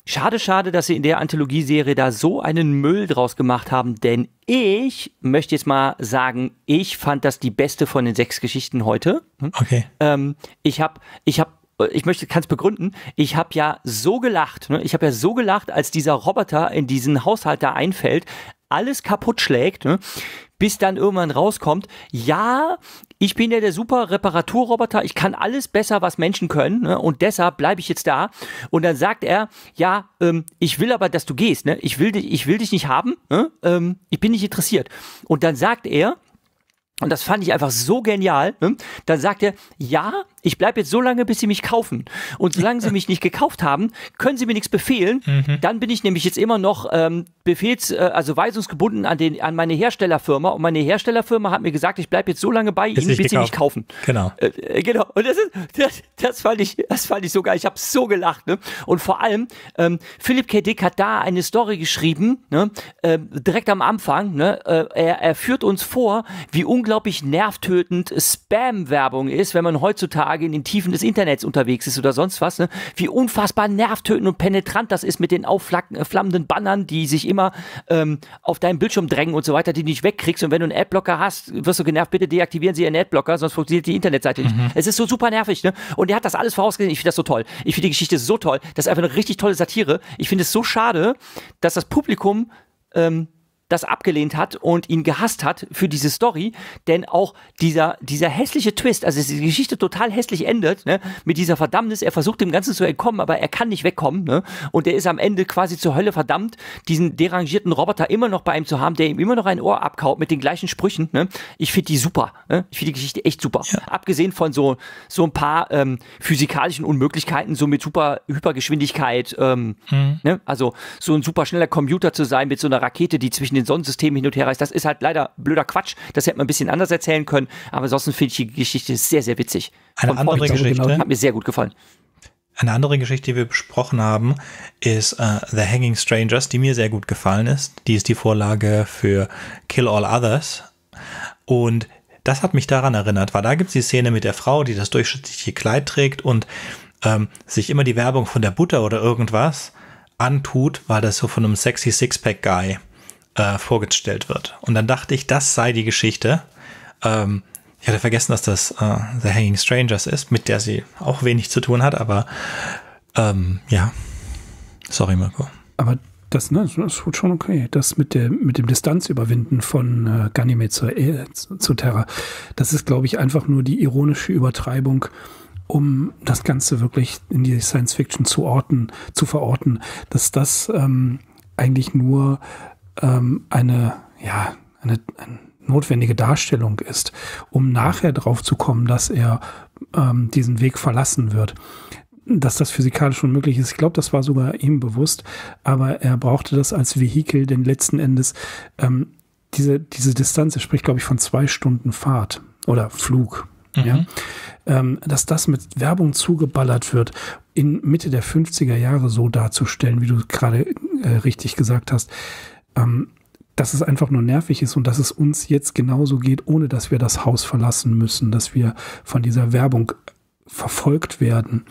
Schade, schade, dass sie in der Anthologieserie da so einen Müll draus gemacht haben, denn ich möchte jetzt mal sagen, ich fand das die beste von den sechs Geschichten heute. Hm? Okay. Ähm, ich habe ich hab ich möchte, kann es begründen, ich habe ja so gelacht, ne? ich habe ja so gelacht, als dieser Roboter in diesen Haushalt da einfällt, alles kaputt schlägt, ne? bis dann irgendwann rauskommt, ja, ich bin ja der super Reparaturroboter, ich kann alles besser, was Menschen können, ne? und deshalb bleibe ich jetzt da. Und dann sagt er, ja, ähm, ich will aber, dass du gehst, ne? ich, will dich, ich will dich nicht haben, ne? ähm, ich bin nicht interessiert. Und dann sagt er, und das fand ich einfach so genial. Ne? Dann sagt er, ja, ich bleibe jetzt so lange, bis sie mich kaufen. Und solange sie mich nicht gekauft haben, können sie mir nichts befehlen. Mhm. Dann bin ich nämlich jetzt immer noch ähm, befehls-, äh, also weisungsgebunden an, den, an meine Herstellerfirma. Und meine Herstellerfirma hat mir gesagt, ich bleibe jetzt so lange bei ihnen, bis gekauft. sie mich kaufen. Genau. Äh, äh, genau. Und das, ist, das, das, fand ich, das fand ich so geil. Ich habe so gelacht. Ne? Und vor allem, ähm, Philipp K. Dick hat da eine Story geschrieben, ne? äh, direkt am Anfang. Ne? Äh, er, er führt uns vor, wie unglaublich nervtötend Spam-Werbung ist, wenn man heutzutage in den Tiefen des Internets unterwegs ist oder sonst was, ne? wie unfassbar nervtötend und penetrant das ist mit den aufflammenden Bannern, die sich immer ähm, auf deinem Bildschirm drängen und so weiter, die du nicht wegkriegst. Und wenn du einen Adblocker hast, wirst du genervt, bitte deaktivieren Sie Ihren Adblocker, sonst funktioniert die Internetseite nicht. Mhm. Es ist so super nervig. Ne? Und er hat das alles vorausgesehen. Ich finde das so toll. Ich finde die Geschichte so toll. Das ist einfach eine richtig tolle Satire. Ich finde es so schade, dass das Publikum ähm, das abgelehnt hat und ihn gehasst hat für diese Story, denn auch dieser, dieser hässliche Twist, also die Geschichte total hässlich endet, ne, mit dieser Verdammnis, er versucht dem Ganzen zu entkommen, aber er kann nicht wegkommen, ne, und er ist am Ende quasi zur Hölle verdammt, diesen derangierten Roboter immer noch bei ihm zu haben, der ihm immer noch ein Ohr abkaut mit den gleichen Sprüchen, ne, ich finde die super, ne, ich finde die Geschichte echt super, ja. abgesehen von so, so ein paar ähm, physikalischen Unmöglichkeiten, so mit super Hypergeschwindigkeit, ähm, mhm. ne, also so ein super schneller Computer zu sein mit so einer Rakete, die zwischen den Sonnensystemen hin und her reist. Das ist halt leider blöder Quatsch. Das hätte man ein bisschen anders erzählen können. Aber ansonsten finde ich die Geschichte sehr, sehr witzig. Eine Von andere Geschichte. Genau. Hat mir sehr gut gefallen. Eine andere Geschichte, die wir besprochen haben, ist uh, The Hanging Strangers, die mir sehr gut gefallen ist. Die ist die Vorlage für Kill All Others. Und das hat mich daran erinnert, weil da gibt es die Szene mit der Frau, die das durchschnittliche Kleid trägt und ähm, sich immer die Werbung von der Butter oder irgendwas antut, weil das so von einem sexy Sixpack-Guy äh, vorgestellt wird. Und dann dachte ich, das sei die Geschichte. Ähm, ich hatte vergessen, dass das äh, The Hanging Strangers ist, mit der sie auch wenig zu tun hat, aber ähm, ja. Sorry, Mirko. Aber das, ne, das ist schon okay. Das mit, der, mit dem Distanzüberwinden von äh, Ganymede zur, äh, zu Terra, das ist, glaube ich, einfach nur die ironische Übertreibung, um das Ganze wirklich in die Science Fiction zu orten, zu verorten, dass das ähm, eigentlich nur ähm, eine, ja, eine, eine notwendige Darstellung ist, um nachher drauf zu kommen, dass er ähm, diesen Weg verlassen wird dass das physikalisch unmöglich ist. Ich glaube, das war sogar ihm bewusst, aber er brauchte das als Vehikel, denn letzten Endes ähm, diese, diese Distanz, er spricht, glaube ich, von zwei Stunden Fahrt oder Flug. Mhm. Ja? Ähm, dass das mit Werbung zugeballert wird, in Mitte der 50er Jahre so darzustellen, wie du gerade äh, richtig gesagt hast, ähm, dass es einfach nur nervig ist und dass es uns jetzt genauso geht, ohne dass wir das Haus verlassen müssen, dass wir von dieser Werbung verfolgt werden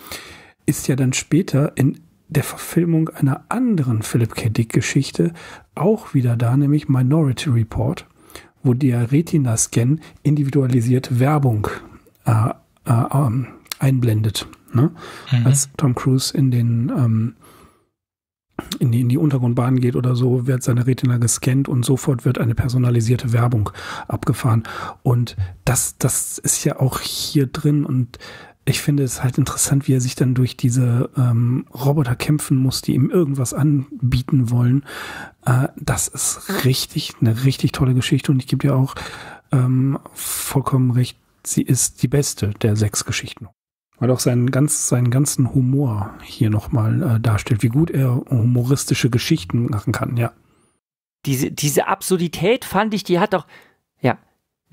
ist ja dann später in der Verfilmung einer anderen Philip K. Dick-Geschichte auch wieder da, nämlich Minority Report, wo der Retina-Scan individualisierte Werbung äh, äh, ähm, einblendet. Ne? Mhm. Als Tom Cruise in den ähm, in die, in die Untergrundbahn geht oder so, wird seine Retina gescannt und sofort wird eine personalisierte Werbung abgefahren. Und das, das ist ja auch hier drin und ich finde es halt interessant, wie er sich dann durch diese ähm, Roboter kämpfen muss, die ihm irgendwas anbieten wollen. Äh, das ist richtig, eine richtig tolle Geschichte und ich gebe dir auch ähm, vollkommen recht, sie ist die beste der sechs Geschichten. Weil auch seinen, ganz, seinen ganzen Humor hier nochmal äh, darstellt, wie gut er humoristische Geschichten machen kann, ja. Diese, diese Absurdität fand ich, die hat doch, ja,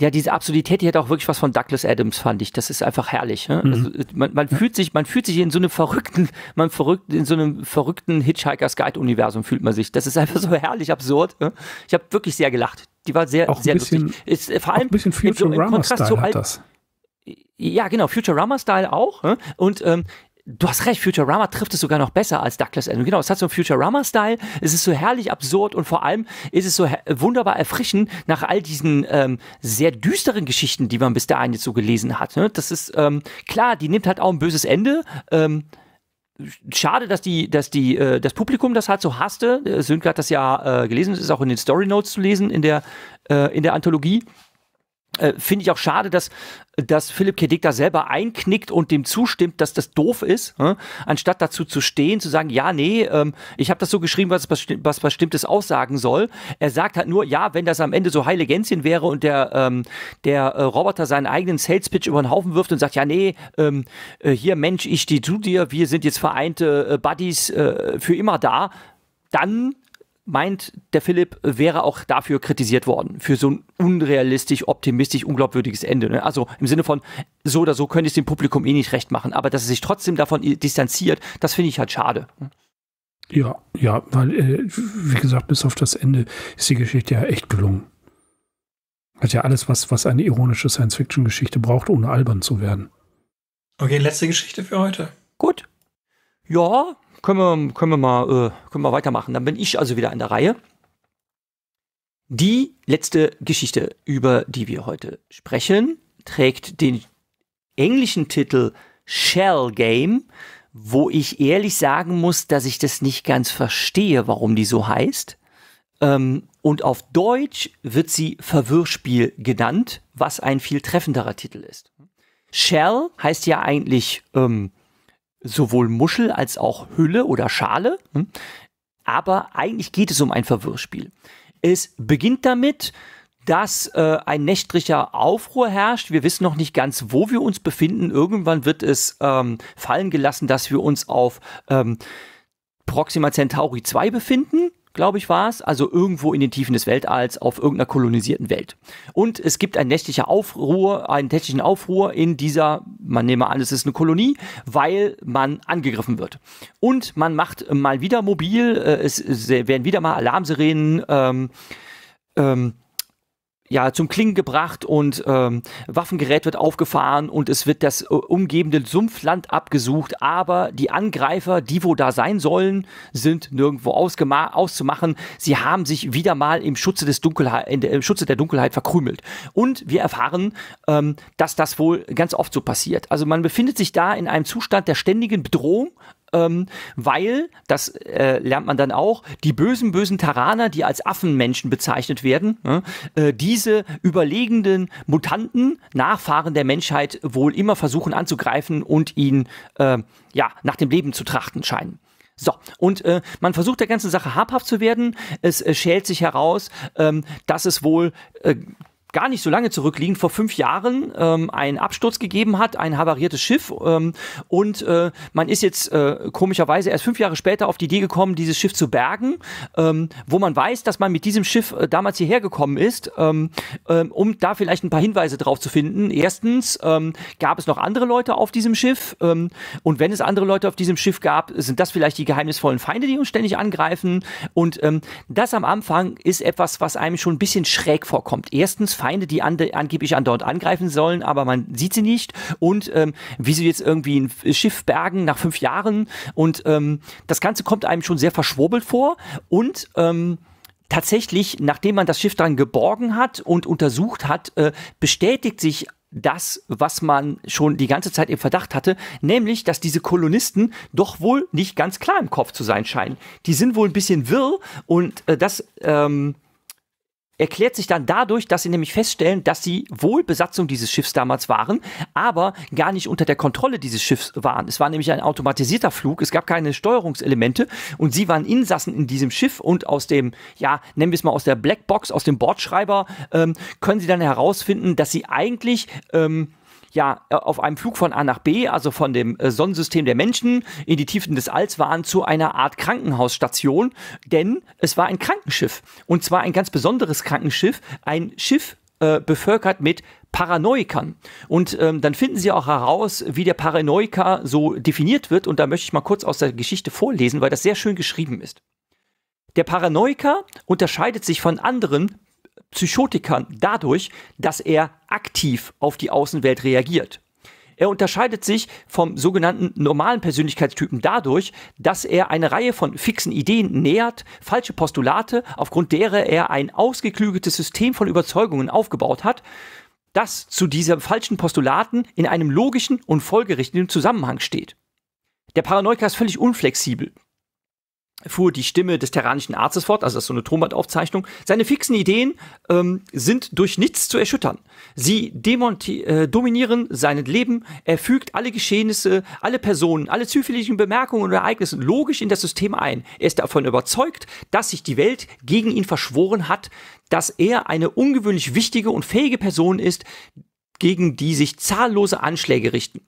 ja, diese Absurdität, die hat auch wirklich was von Douglas Adams, fand ich. Das ist einfach herrlich. Ne? Mhm. Also, man, man ja. fühlt sich, man fühlt sich in so einem verrückten, man verrückt, in so einem verrückten Hitchhiker's Guide Universum fühlt man sich. Das ist einfach so herrlich absurd. Ne? Ich habe wirklich sehr gelacht. Die war sehr, auch sehr bisschen, lustig. Ist, äh, vor allem ein bisschen Futurama-Style so hat das. Ja, genau, Futurama-Style auch. Ne? Und ähm, Du hast recht, Futurama trifft es sogar noch besser als Douglas Adams. Genau, es hat so einen Futurama-Style, es ist so herrlich absurd und vor allem ist es so wunderbar erfrischend nach all diesen ähm, sehr düsteren Geschichten, die man bis dahin jetzt so gelesen hat. Ne? Das ist ähm, klar, die nimmt halt auch ein böses Ende. Ähm, schade, dass die, dass die, äh, das Publikum das halt so hasste. Sönke hat das ja äh, gelesen, das ist auch in den Story Notes zu lesen in der, äh, in der Anthologie. Äh, Finde ich auch schade, dass, dass Philipp K. Da selber einknickt und dem zustimmt, dass das doof ist, äh? anstatt dazu zu stehen, zu sagen, ja, nee, ähm, ich habe das so geschrieben, was, was Bestimmtes aussagen soll. Er sagt halt nur, ja, wenn das am Ende so heile Gänschen wäre und der, ähm, der äh, Roboter seinen eigenen Sales Pitch über den Haufen wirft und sagt, ja, nee, ähm, äh, hier Mensch, ich stehe zu dir, wir sind jetzt vereinte äh, Buddies für immer da, dann meint der Philipp, wäre auch dafür kritisiert worden, für so ein unrealistisch, optimistisch, unglaubwürdiges Ende. Ne? Also im Sinne von, so oder so könnte ich es dem Publikum eh nicht recht machen, aber dass er sich trotzdem davon distanziert, das finde ich halt schade. Ja, ja, weil, äh, wie gesagt, bis auf das Ende ist die Geschichte ja echt gelungen. Hat ja alles, was, was eine ironische Science-Fiction-Geschichte braucht, ohne albern zu werden. Okay, letzte Geschichte für heute. Gut. Ja, können wir, können wir mal äh, können wir weitermachen. Dann bin ich also wieder an der Reihe. Die letzte Geschichte, über die wir heute sprechen, trägt den englischen Titel Shell Game, wo ich ehrlich sagen muss, dass ich das nicht ganz verstehe, warum die so heißt. Ähm, und auf Deutsch wird sie Verwirrspiel genannt, was ein viel treffenderer Titel ist. Shell heißt ja eigentlich ähm, sowohl Muschel als auch Hülle oder Schale. Hm? Aber eigentlich geht es um ein Verwirrspiel. Es beginnt damit, dass äh, ein nächtlicher Aufruhr herrscht. Wir wissen noch nicht ganz, wo wir uns befinden. Irgendwann wird es ähm, fallen gelassen, dass wir uns auf ähm, Proxima Centauri 2 befinden glaube ich, war es, also irgendwo in den Tiefen des Weltalls auf irgendeiner kolonisierten Welt. Und es gibt ein nächtlicher Aufruhr, einen nächtlichen Aufruhr in dieser, man nehme an, es ist eine Kolonie, weil man angegriffen wird. Und man macht mal wieder mobil, äh, es werden wieder mal Alarmsirenen ähm, ähm, ja, zum Klingen gebracht und ähm, Waffengerät wird aufgefahren und es wird das äh, umgebende Sumpfland abgesucht, aber die Angreifer, die wo da sein sollen, sind nirgendwo auszumachen. Sie haben sich wieder mal im Schutze, des Dunkelheit, im Schutze der Dunkelheit verkrümelt. Und wir erfahren, ähm, dass das wohl ganz oft so passiert. Also man befindet sich da in einem Zustand der ständigen Bedrohung, ähm, weil, das äh, lernt man dann auch, die bösen, bösen Taraner, die als Affenmenschen bezeichnet werden, äh, diese überlegenden Mutanten, Nachfahren der Menschheit, wohl immer versuchen anzugreifen und ihn äh, ja, nach dem Leben zu trachten scheinen. So, und äh, man versucht der ganzen Sache habhaft zu werden. Es äh, schält sich heraus, ähm, dass es wohl äh, gar nicht so lange zurückliegend, vor fünf Jahren ähm, einen Absturz gegeben hat, ein havariertes Schiff. Ähm, und äh, man ist jetzt äh, komischerweise erst fünf Jahre später auf die Idee gekommen, dieses Schiff zu bergen, ähm, wo man weiß, dass man mit diesem Schiff äh, damals hierher gekommen ist, ähm, ähm, um da vielleicht ein paar Hinweise drauf zu finden. Erstens ähm, gab es noch andere Leute auf diesem Schiff. Ähm, und wenn es andere Leute auf diesem Schiff gab, sind das vielleicht die geheimnisvollen Feinde, die uns ständig angreifen. Und ähm, das am Anfang ist etwas, was einem schon ein bisschen schräg vorkommt. Erstens Feinde, die an, angeblich andauernd angreifen sollen, aber man sieht sie nicht. Und ähm, wie sie jetzt irgendwie ein Schiff bergen nach fünf Jahren. Und ähm, das Ganze kommt einem schon sehr verschwurbelt vor. Und ähm, tatsächlich, nachdem man das Schiff dann geborgen hat und untersucht hat, äh, bestätigt sich das, was man schon die ganze Zeit im Verdacht hatte, nämlich, dass diese Kolonisten doch wohl nicht ganz klar im Kopf zu sein scheinen. Die sind wohl ein bisschen wirr und äh, das ähm, erklärt sich dann dadurch, dass sie nämlich feststellen, dass sie wohl Besatzung dieses Schiffs damals waren, aber gar nicht unter der Kontrolle dieses Schiffs waren. Es war nämlich ein automatisierter Flug, es gab keine Steuerungselemente und sie waren Insassen in diesem Schiff und aus dem, ja, nennen wir es mal aus der Blackbox, aus dem Bordschreiber, ähm, können sie dann herausfinden, dass sie eigentlich ähm, ja äh, auf einem Flug von A nach B, also von dem äh, Sonnensystem der Menschen in die Tiefen des Alls waren, zu einer Art Krankenhausstation, denn es war ein Krankenschiff. Und zwar ein ganz besonderes Krankenschiff, ein Schiff äh, bevölkert mit Paranoikern. Und ähm, dann finden Sie auch heraus, wie der Paranoiker so definiert wird. Und da möchte ich mal kurz aus der Geschichte vorlesen, weil das sehr schön geschrieben ist. Der Paranoiker unterscheidet sich von anderen Psychotikern dadurch, dass er aktiv auf die Außenwelt reagiert. Er unterscheidet sich vom sogenannten normalen Persönlichkeitstypen dadurch, dass er eine Reihe von fixen Ideen nähert, falsche Postulate, aufgrund derer er ein ausgeklügeltes System von Überzeugungen aufgebaut hat, das zu diesen falschen Postulaten in einem logischen und folgerichtigen Zusammenhang steht. Der Paranoiker ist völlig unflexibel fuhr die Stimme des terranischen Arztes fort, also das ist so eine Tonbandaufzeichnung. Seine fixen Ideen ähm, sind durch nichts zu erschüttern. Sie äh, dominieren sein Leben, er fügt alle Geschehnisse, alle Personen, alle zufälligen Bemerkungen und Ereignisse logisch in das System ein. Er ist davon überzeugt, dass sich die Welt gegen ihn verschworen hat, dass er eine ungewöhnlich wichtige und fähige Person ist, gegen die sich zahllose Anschläge richten.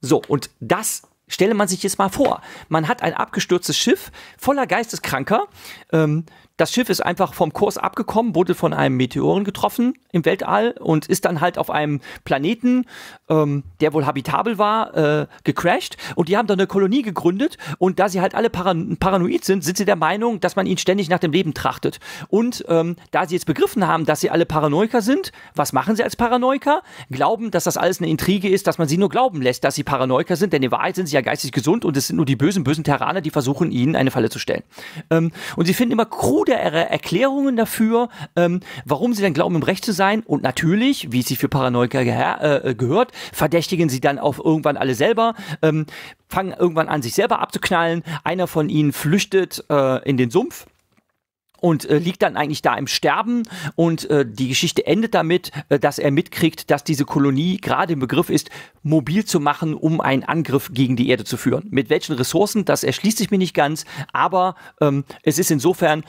So, und das Stelle man sich jetzt mal vor, man hat ein abgestürztes Schiff voller Geisteskranker. Ähm, das Schiff ist einfach vom Kurs abgekommen, wurde von einem Meteoren getroffen im Weltall und ist dann halt auf einem Planeten, ähm, der wohl habitabel war, äh, gecrashed. Und die haben da eine Kolonie gegründet. Und da sie halt alle paran paranoid sind, sind sie der Meinung, dass man ihnen ständig nach dem Leben trachtet. Und ähm, da sie jetzt begriffen haben, dass sie alle Paranoiker sind, was machen sie als Paranoiker? Glauben, dass das alles eine Intrige ist, dass man sie nur glauben lässt, dass sie Paranoiker sind, denn in Wahrheit sind sie ja geistig gesund und es sind nur die bösen, bösen Terraner, die versuchen, ihnen eine Falle zu stellen. Ähm, und sie finden immer krude Erklärungen dafür, ähm, warum sie dann glauben, im Recht zu sein. Und natürlich, wie es sich für Paranoiker äh, gehört, verdächtigen sie dann auch irgendwann alle selber, ähm, fangen irgendwann an, sich selber abzuknallen. Einer von ihnen flüchtet äh, in den Sumpf und äh, liegt dann eigentlich da im Sterben und äh, die Geschichte endet damit, äh, dass er mitkriegt, dass diese Kolonie gerade im Begriff ist, mobil zu machen, um einen Angriff gegen die Erde zu führen. Mit welchen Ressourcen, das erschließt sich mir nicht ganz, aber ähm, es ist insofern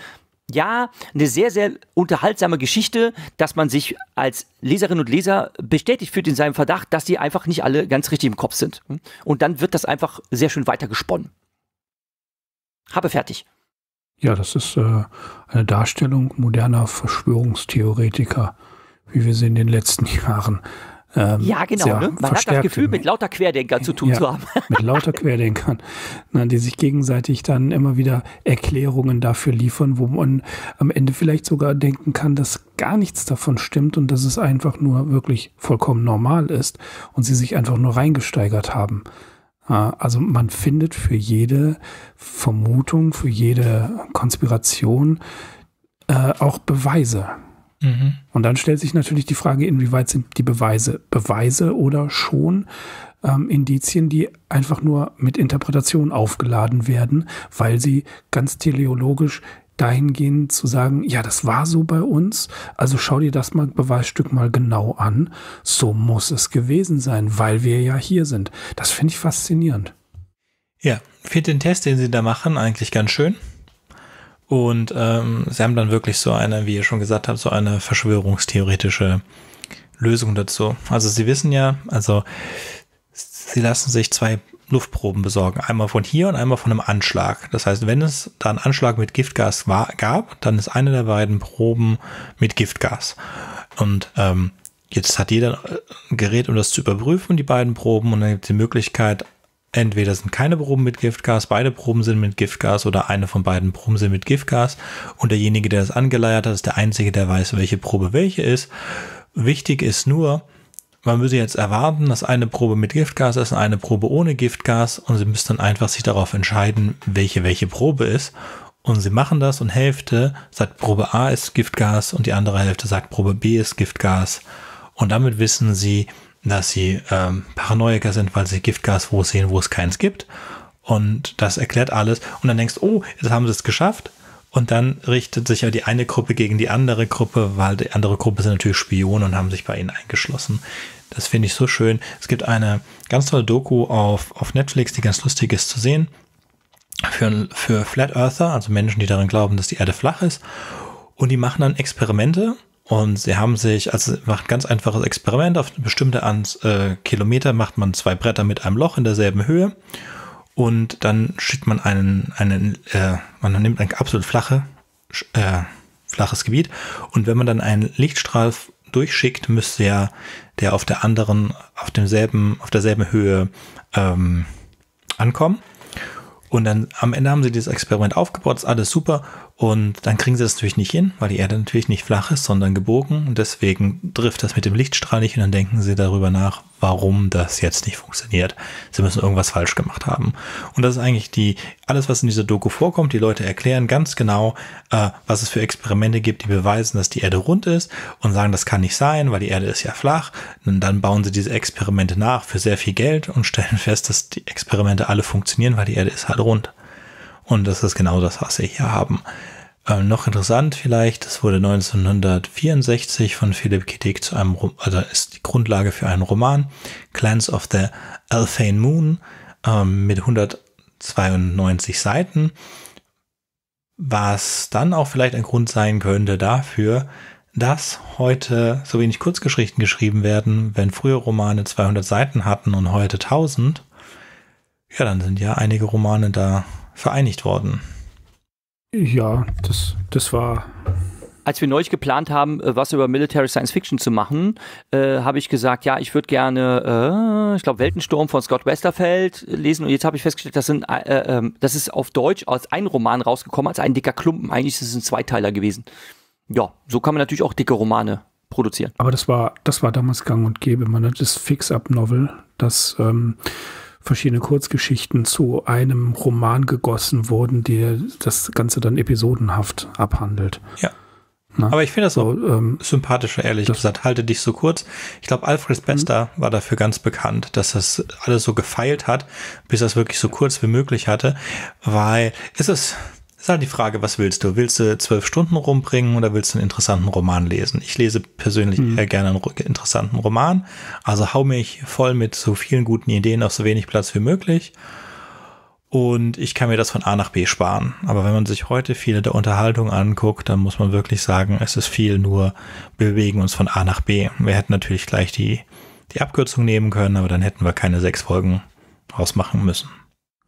ja, eine sehr, sehr unterhaltsame Geschichte, dass man sich als Leserin und Leser bestätigt fühlt in seinem Verdacht, dass die einfach nicht alle ganz richtig im Kopf sind. Und dann wird das einfach sehr schön weitergesponnen. Habe fertig. Ja, das ist äh, eine Darstellung moderner Verschwörungstheoretiker, wie wir sie in den letzten Jahren ähm, ja, genau. Ne? Man hat das Gefühl, mit lauter Querdenker zu tun ja, zu haben. mit lauter Querdenkern, na, die sich gegenseitig dann immer wieder Erklärungen dafür liefern, wo man am Ende vielleicht sogar denken kann, dass gar nichts davon stimmt und dass es einfach nur wirklich vollkommen normal ist und sie sich einfach nur reingesteigert haben. Also man findet für jede Vermutung, für jede Konspiration äh, auch Beweise. Mhm. Und dann stellt sich natürlich die Frage, inwieweit sind die Beweise Beweise oder schon ähm, Indizien, die einfach nur mit Interpretation aufgeladen werden, weil sie ganz teleologisch dahingehend zu sagen, ja, das war so bei uns, also schau dir das mal Beweisstück mal genau an, so muss es gewesen sein, weil wir ja hier sind. Das finde ich faszinierend. Ja, ich finde den Test, den sie da machen, eigentlich ganz schön. Und ähm, sie haben dann wirklich so eine, wie ihr schon gesagt habt, so eine verschwörungstheoretische Lösung dazu. Also sie wissen ja, also sie lassen sich zwei Luftproben besorgen. Einmal von hier und einmal von einem Anschlag. Das heißt, wenn es da einen Anschlag mit Giftgas war, gab, dann ist eine der beiden Proben mit Giftgas. Und ähm, jetzt hat jeder ein Gerät, um das zu überprüfen, die beiden Proben. Und dann gibt es die Möglichkeit, entweder sind keine Proben mit Giftgas, beide Proben sind mit Giftgas oder eine von beiden Proben sind mit Giftgas und derjenige, der das angeleiert hat, ist der Einzige, der weiß, welche Probe welche ist. Wichtig ist nur, man würde jetzt erwarten, dass eine Probe mit Giftgas ist und eine Probe ohne Giftgas und sie müssen dann einfach sich darauf entscheiden, welche welche Probe ist. Und sie machen das und Hälfte sagt Probe A ist Giftgas und die andere Hälfte sagt Probe B ist Giftgas. Und damit wissen sie, dass sie ähm, Paranoiker sind, weil sie Giftgas wo sehen, wo es keins gibt. Und das erklärt alles. Und dann denkst du, oh, jetzt haben sie es geschafft. Und dann richtet sich ja die eine Gruppe gegen die andere Gruppe, weil die andere Gruppe sind natürlich Spione und haben sich bei ihnen eingeschlossen. Das finde ich so schön. Es gibt eine ganz tolle Doku auf, auf Netflix, die ganz lustig ist zu sehen. Für, für Flat Earther, also Menschen, die daran glauben, dass die Erde flach ist. Und die machen dann Experimente und sie haben sich, also macht ein ganz einfaches Experiment, auf eine bestimmte Anz, äh, Kilometer macht man zwei Bretter mit einem Loch in derselben Höhe und dann schickt man einen, einen äh, man nimmt ein absolut flache, äh, flaches Gebiet und wenn man dann einen Lichtstrahl durchschickt, müsste ja der auf der anderen, auf demselben, auf derselben Höhe ähm, ankommen. Und dann am Ende haben sie dieses Experiment aufgebaut, ist alles super. Und dann kriegen sie das natürlich nicht hin, weil die Erde natürlich nicht flach ist, sondern gebogen. Und deswegen trifft das mit dem Lichtstrahl nicht. Und dann denken sie darüber nach, warum das jetzt nicht funktioniert. Sie müssen irgendwas falsch gemacht haben. Und das ist eigentlich die, alles, was in dieser Doku vorkommt. Die Leute erklären ganz genau, äh, was es für Experimente gibt, die beweisen, dass die Erde rund ist und sagen, das kann nicht sein, weil die Erde ist ja flach. Und dann bauen sie diese Experimente nach für sehr viel Geld und stellen fest, dass die Experimente alle funktionieren, weil die Erde ist halt rund. Und das ist genau das, was wir hier haben. Äh, noch interessant vielleicht, es wurde 1964 von Philip K. Dick zu einem, also ist die Grundlage für einen Roman, Clans of the Alphane Moon, ähm, mit 192 Seiten, was dann auch vielleicht ein Grund sein könnte dafür, dass heute so wenig Kurzgeschichten geschrieben werden, wenn früher Romane 200 Seiten hatten und heute 1000. Ja, dann sind ja einige Romane da vereinigt worden. Ja, das, das war. Als wir neulich geplant haben, äh, was über Military Science Fiction zu machen, äh, habe ich gesagt, ja, ich würde gerne, äh, ich glaube, Weltensturm von Scott Westerfeld lesen. Und jetzt habe ich festgestellt, das, sind, äh, ähm, das ist auf Deutsch als ein Roman rausgekommen, als ein dicker Klumpen. Eigentlich ist es ein Zweiteiler gewesen. Ja, so kann man natürlich auch dicke Romane produzieren. Aber das war, das war damals gang und gäbe. Man hat das Fix-Up-Novel, das ähm, verschiedene Kurzgeschichten zu einem Roman gegossen wurden, der das Ganze dann episodenhaft abhandelt. Ja. Na? Aber ich finde das so ähm, sympathischer, ehrlich gesagt. Halte dich so kurz. Ich glaube, Alfred Bester mhm. war dafür ganz bekannt, dass das alles so gefeilt hat, bis er es wirklich so kurz wie möglich hatte, weil ist es ist halt die Frage, was willst du? Willst du zwölf Stunden rumbringen oder willst du einen interessanten Roman lesen? Ich lese persönlich mhm. eher gerne einen interessanten Roman. Also hau mich voll mit so vielen guten Ideen auf so wenig Platz wie möglich. Und ich kann mir das von A nach B sparen. Aber wenn man sich heute viele der Unterhaltung anguckt, dann muss man wirklich sagen, es ist viel nur, wir bewegen uns von A nach B. Wir hätten natürlich gleich die, die Abkürzung nehmen können, aber dann hätten wir keine sechs Folgen ausmachen müssen.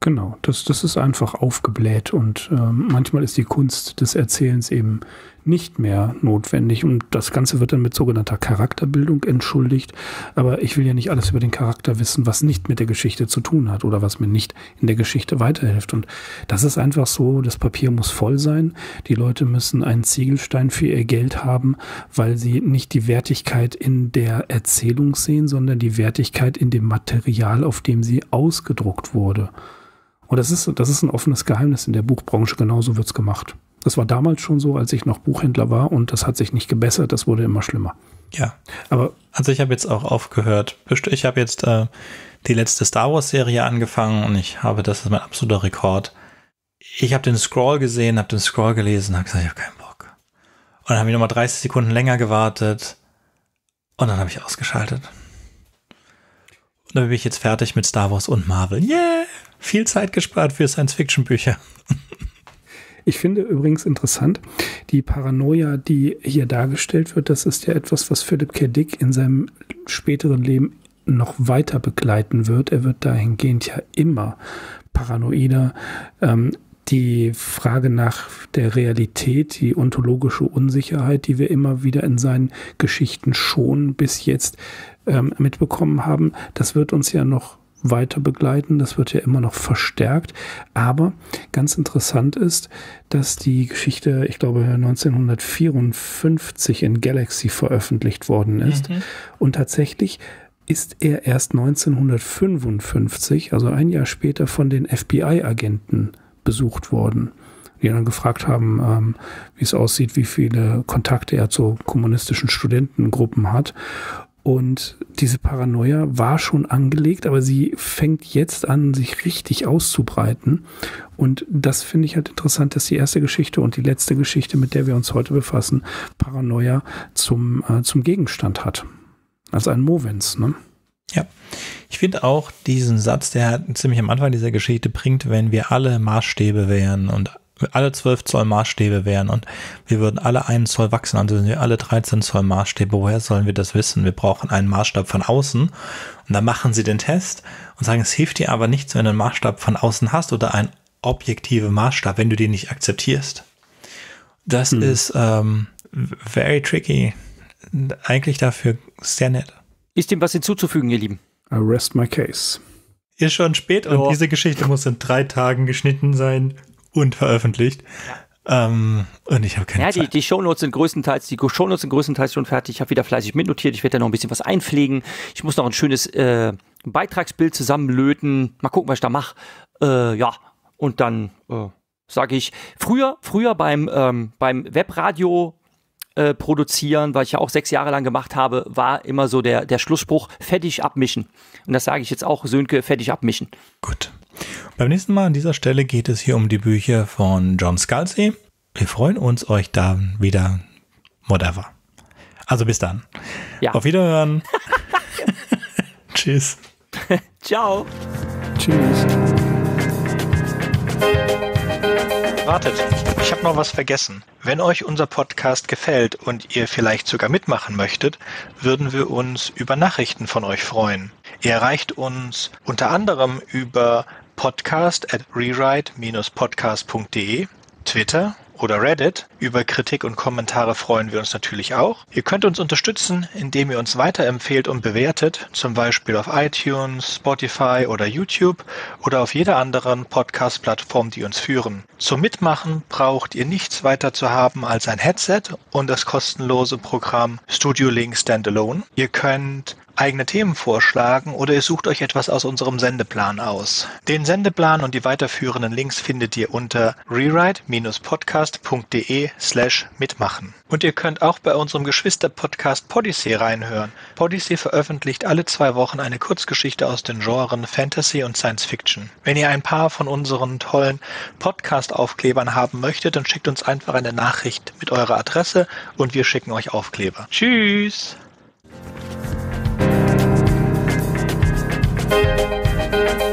Genau, das, das ist einfach aufgebläht und ähm, manchmal ist die Kunst des Erzählens eben nicht mehr notwendig. Und das Ganze wird dann mit sogenannter Charakterbildung entschuldigt. Aber ich will ja nicht alles über den Charakter wissen, was nicht mit der Geschichte zu tun hat oder was mir nicht in der Geschichte weiterhilft. Und das ist einfach so, das Papier muss voll sein. Die Leute müssen einen Ziegelstein für ihr Geld haben, weil sie nicht die Wertigkeit in der Erzählung sehen, sondern die Wertigkeit in dem Material, auf dem sie ausgedruckt wurde. Und das ist, das ist ein offenes Geheimnis in der Buchbranche. Genauso wird's gemacht. Das war damals schon so, als ich noch Buchhändler war und das hat sich nicht gebessert, das wurde immer schlimmer. Ja. Aber also ich habe jetzt auch aufgehört. Ich habe jetzt äh, die letzte Star Wars Serie angefangen und ich habe, das ist mein absoluter Rekord. Ich habe den Scroll gesehen, habe den Scroll gelesen, habe gesagt, ich habe keinen Bock. Und dann habe ich nochmal 30 Sekunden länger gewartet und dann habe ich ausgeschaltet. Und dann bin ich jetzt fertig mit Star Wars und Marvel. Yeah! Viel Zeit gespart für Science-Fiction-Bücher. Ich finde übrigens interessant, die Paranoia, die hier dargestellt wird, das ist ja etwas, was Philip K. Dick in seinem späteren Leben noch weiter begleiten wird. Er wird dahingehend ja immer paranoider. Ähm, die Frage nach der Realität, die ontologische Unsicherheit, die wir immer wieder in seinen Geschichten schon bis jetzt ähm, mitbekommen haben, das wird uns ja noch weiter begleiten. Das wird ja immer noch verstärkt. Aber ganz interessant ist, dass die Geschichte, ich glaube, 1954 in Galaxy veröffentlicht worden ist. Mhm. Und tatsächlich ist er erst 1955, also ein Jahr später, von den FBI-Agenten besucht worden die dann gefragt haben, ähm, wie es aussieht, wie viele Kontakte er zu kommunistischen Studentengruppen hat. Und diese Paranoia war schon angelegt, aber sie fängt jetzt an, sich richtig auszubreiten. Und das finde ich halt interessant, dass die erste Geschichte und die letzte Geschichte, mit der wir uns heute befassen, Paranoia zum, äh, zum Gegenstand hat. Als ein Movens, ne? Ja. Ich finde auch diesen Satz, der ziemlich am Anfang dieser Geschichte bringt, wenn wir alle Maßstäbe wären und alle 12 Zoll Maßstäbe wären und wir würden alle einen Zoll wachsen, also sind wir alle 13 Zoll Maßstäbe. Woher sollen wir das wissen? Wir brauchen einen Maßstab von außen und dann machen sie den Test und sagen, es hilft dir aber nichts, wenn du einen Maßstab von außen hast oder einen objektiven Maßstab, wenn du den nicht akzeptierst. Das hm. ist ähm, very tricky. Eigentlich dafür sehr nett. Ist dem was hinzuzufügen, ihr Lieben? I rest my case. Ist schon spät und oh. diese Geschichte muss in drei Tagen geschnitten sein und veröffentlicht. Ja. Ähm, und ich habe keine ja, Zeit. Die, die Shownotes sind größtenteils, die Shownotes sind größtenteils schon fertig. Ich habe wieder fleißig mitnotiert. Ich werde da noch ein bisschen was einpflegen. Ich muss noch ein schönes äh, Beitragsbild zusammenlöten. Mal gucken, was ich da mache. Äh, ja, und dann äh, sage ich, früher, früher beim, ähm, beim Webradio äh, produzieren, weil ich ja auch sechs Jahre lang gemacht habe, war immer so der, der Schlussspruch, fertig abmischen. Und das sage ich jetzt auch, Sönke, fertig abmischen. Gut. Beim nächsten Mal an dieser Stelle geht es hier um die Bücher von John Scalzi. Wir freuen uns, euch da wieder, whatever. Also bis dann. Ja. Auf Wiederhören. Tschüss. Ciao. Tschüss. Wartet, ich habe noch was vergessen. Wenn euch unser Podcast gefällt und ihr vielleicht sogar mitmachen möchtet, würden wir uns über Nachrichten von euch freuen. Ihr erreicht uns unter anderem über podcast at rewrite-podcast.de, Twitter oder Reddit. Über Kritik und Kommentare freuen wir uns natürlich auch. Ihr könnt uns unterstützen, indem ihr uns weiterempfehlt und bewertet, zum Beispiel auf iTunes, Spotify oder YouTube oder auf jeder anderen Podcast-Plattform, die uns führen. Zum Mitmachen braucht ihr nichts weiter zu haben als ein Headset und das kostenlose Programm Studio Link Standalone. Ihr könnt eigene Themen vorschlagen oder ihr sucht euch etwas aus unserem Sendeplan aus. Den Sendeplan und die weiterführenden Links findet ihr unter rewrite-podcast.de slash mitmachen. Und ihr könnt auch bei unserem Geschwister-Podcast Podyssey reinhören. Podyssey veröffentlicht alle zwei Wochen eine Kurzgeschichte aus den Genren Fantasy und Science Fiction. Wenn ihr ein paar von unseren tollen Podcast-Aufklebern haben möchtet, dann schickt uns einfach eine Nachricht mit eurer Adresse und wir schicken euch Aufkleber. Tschüss! Thank you.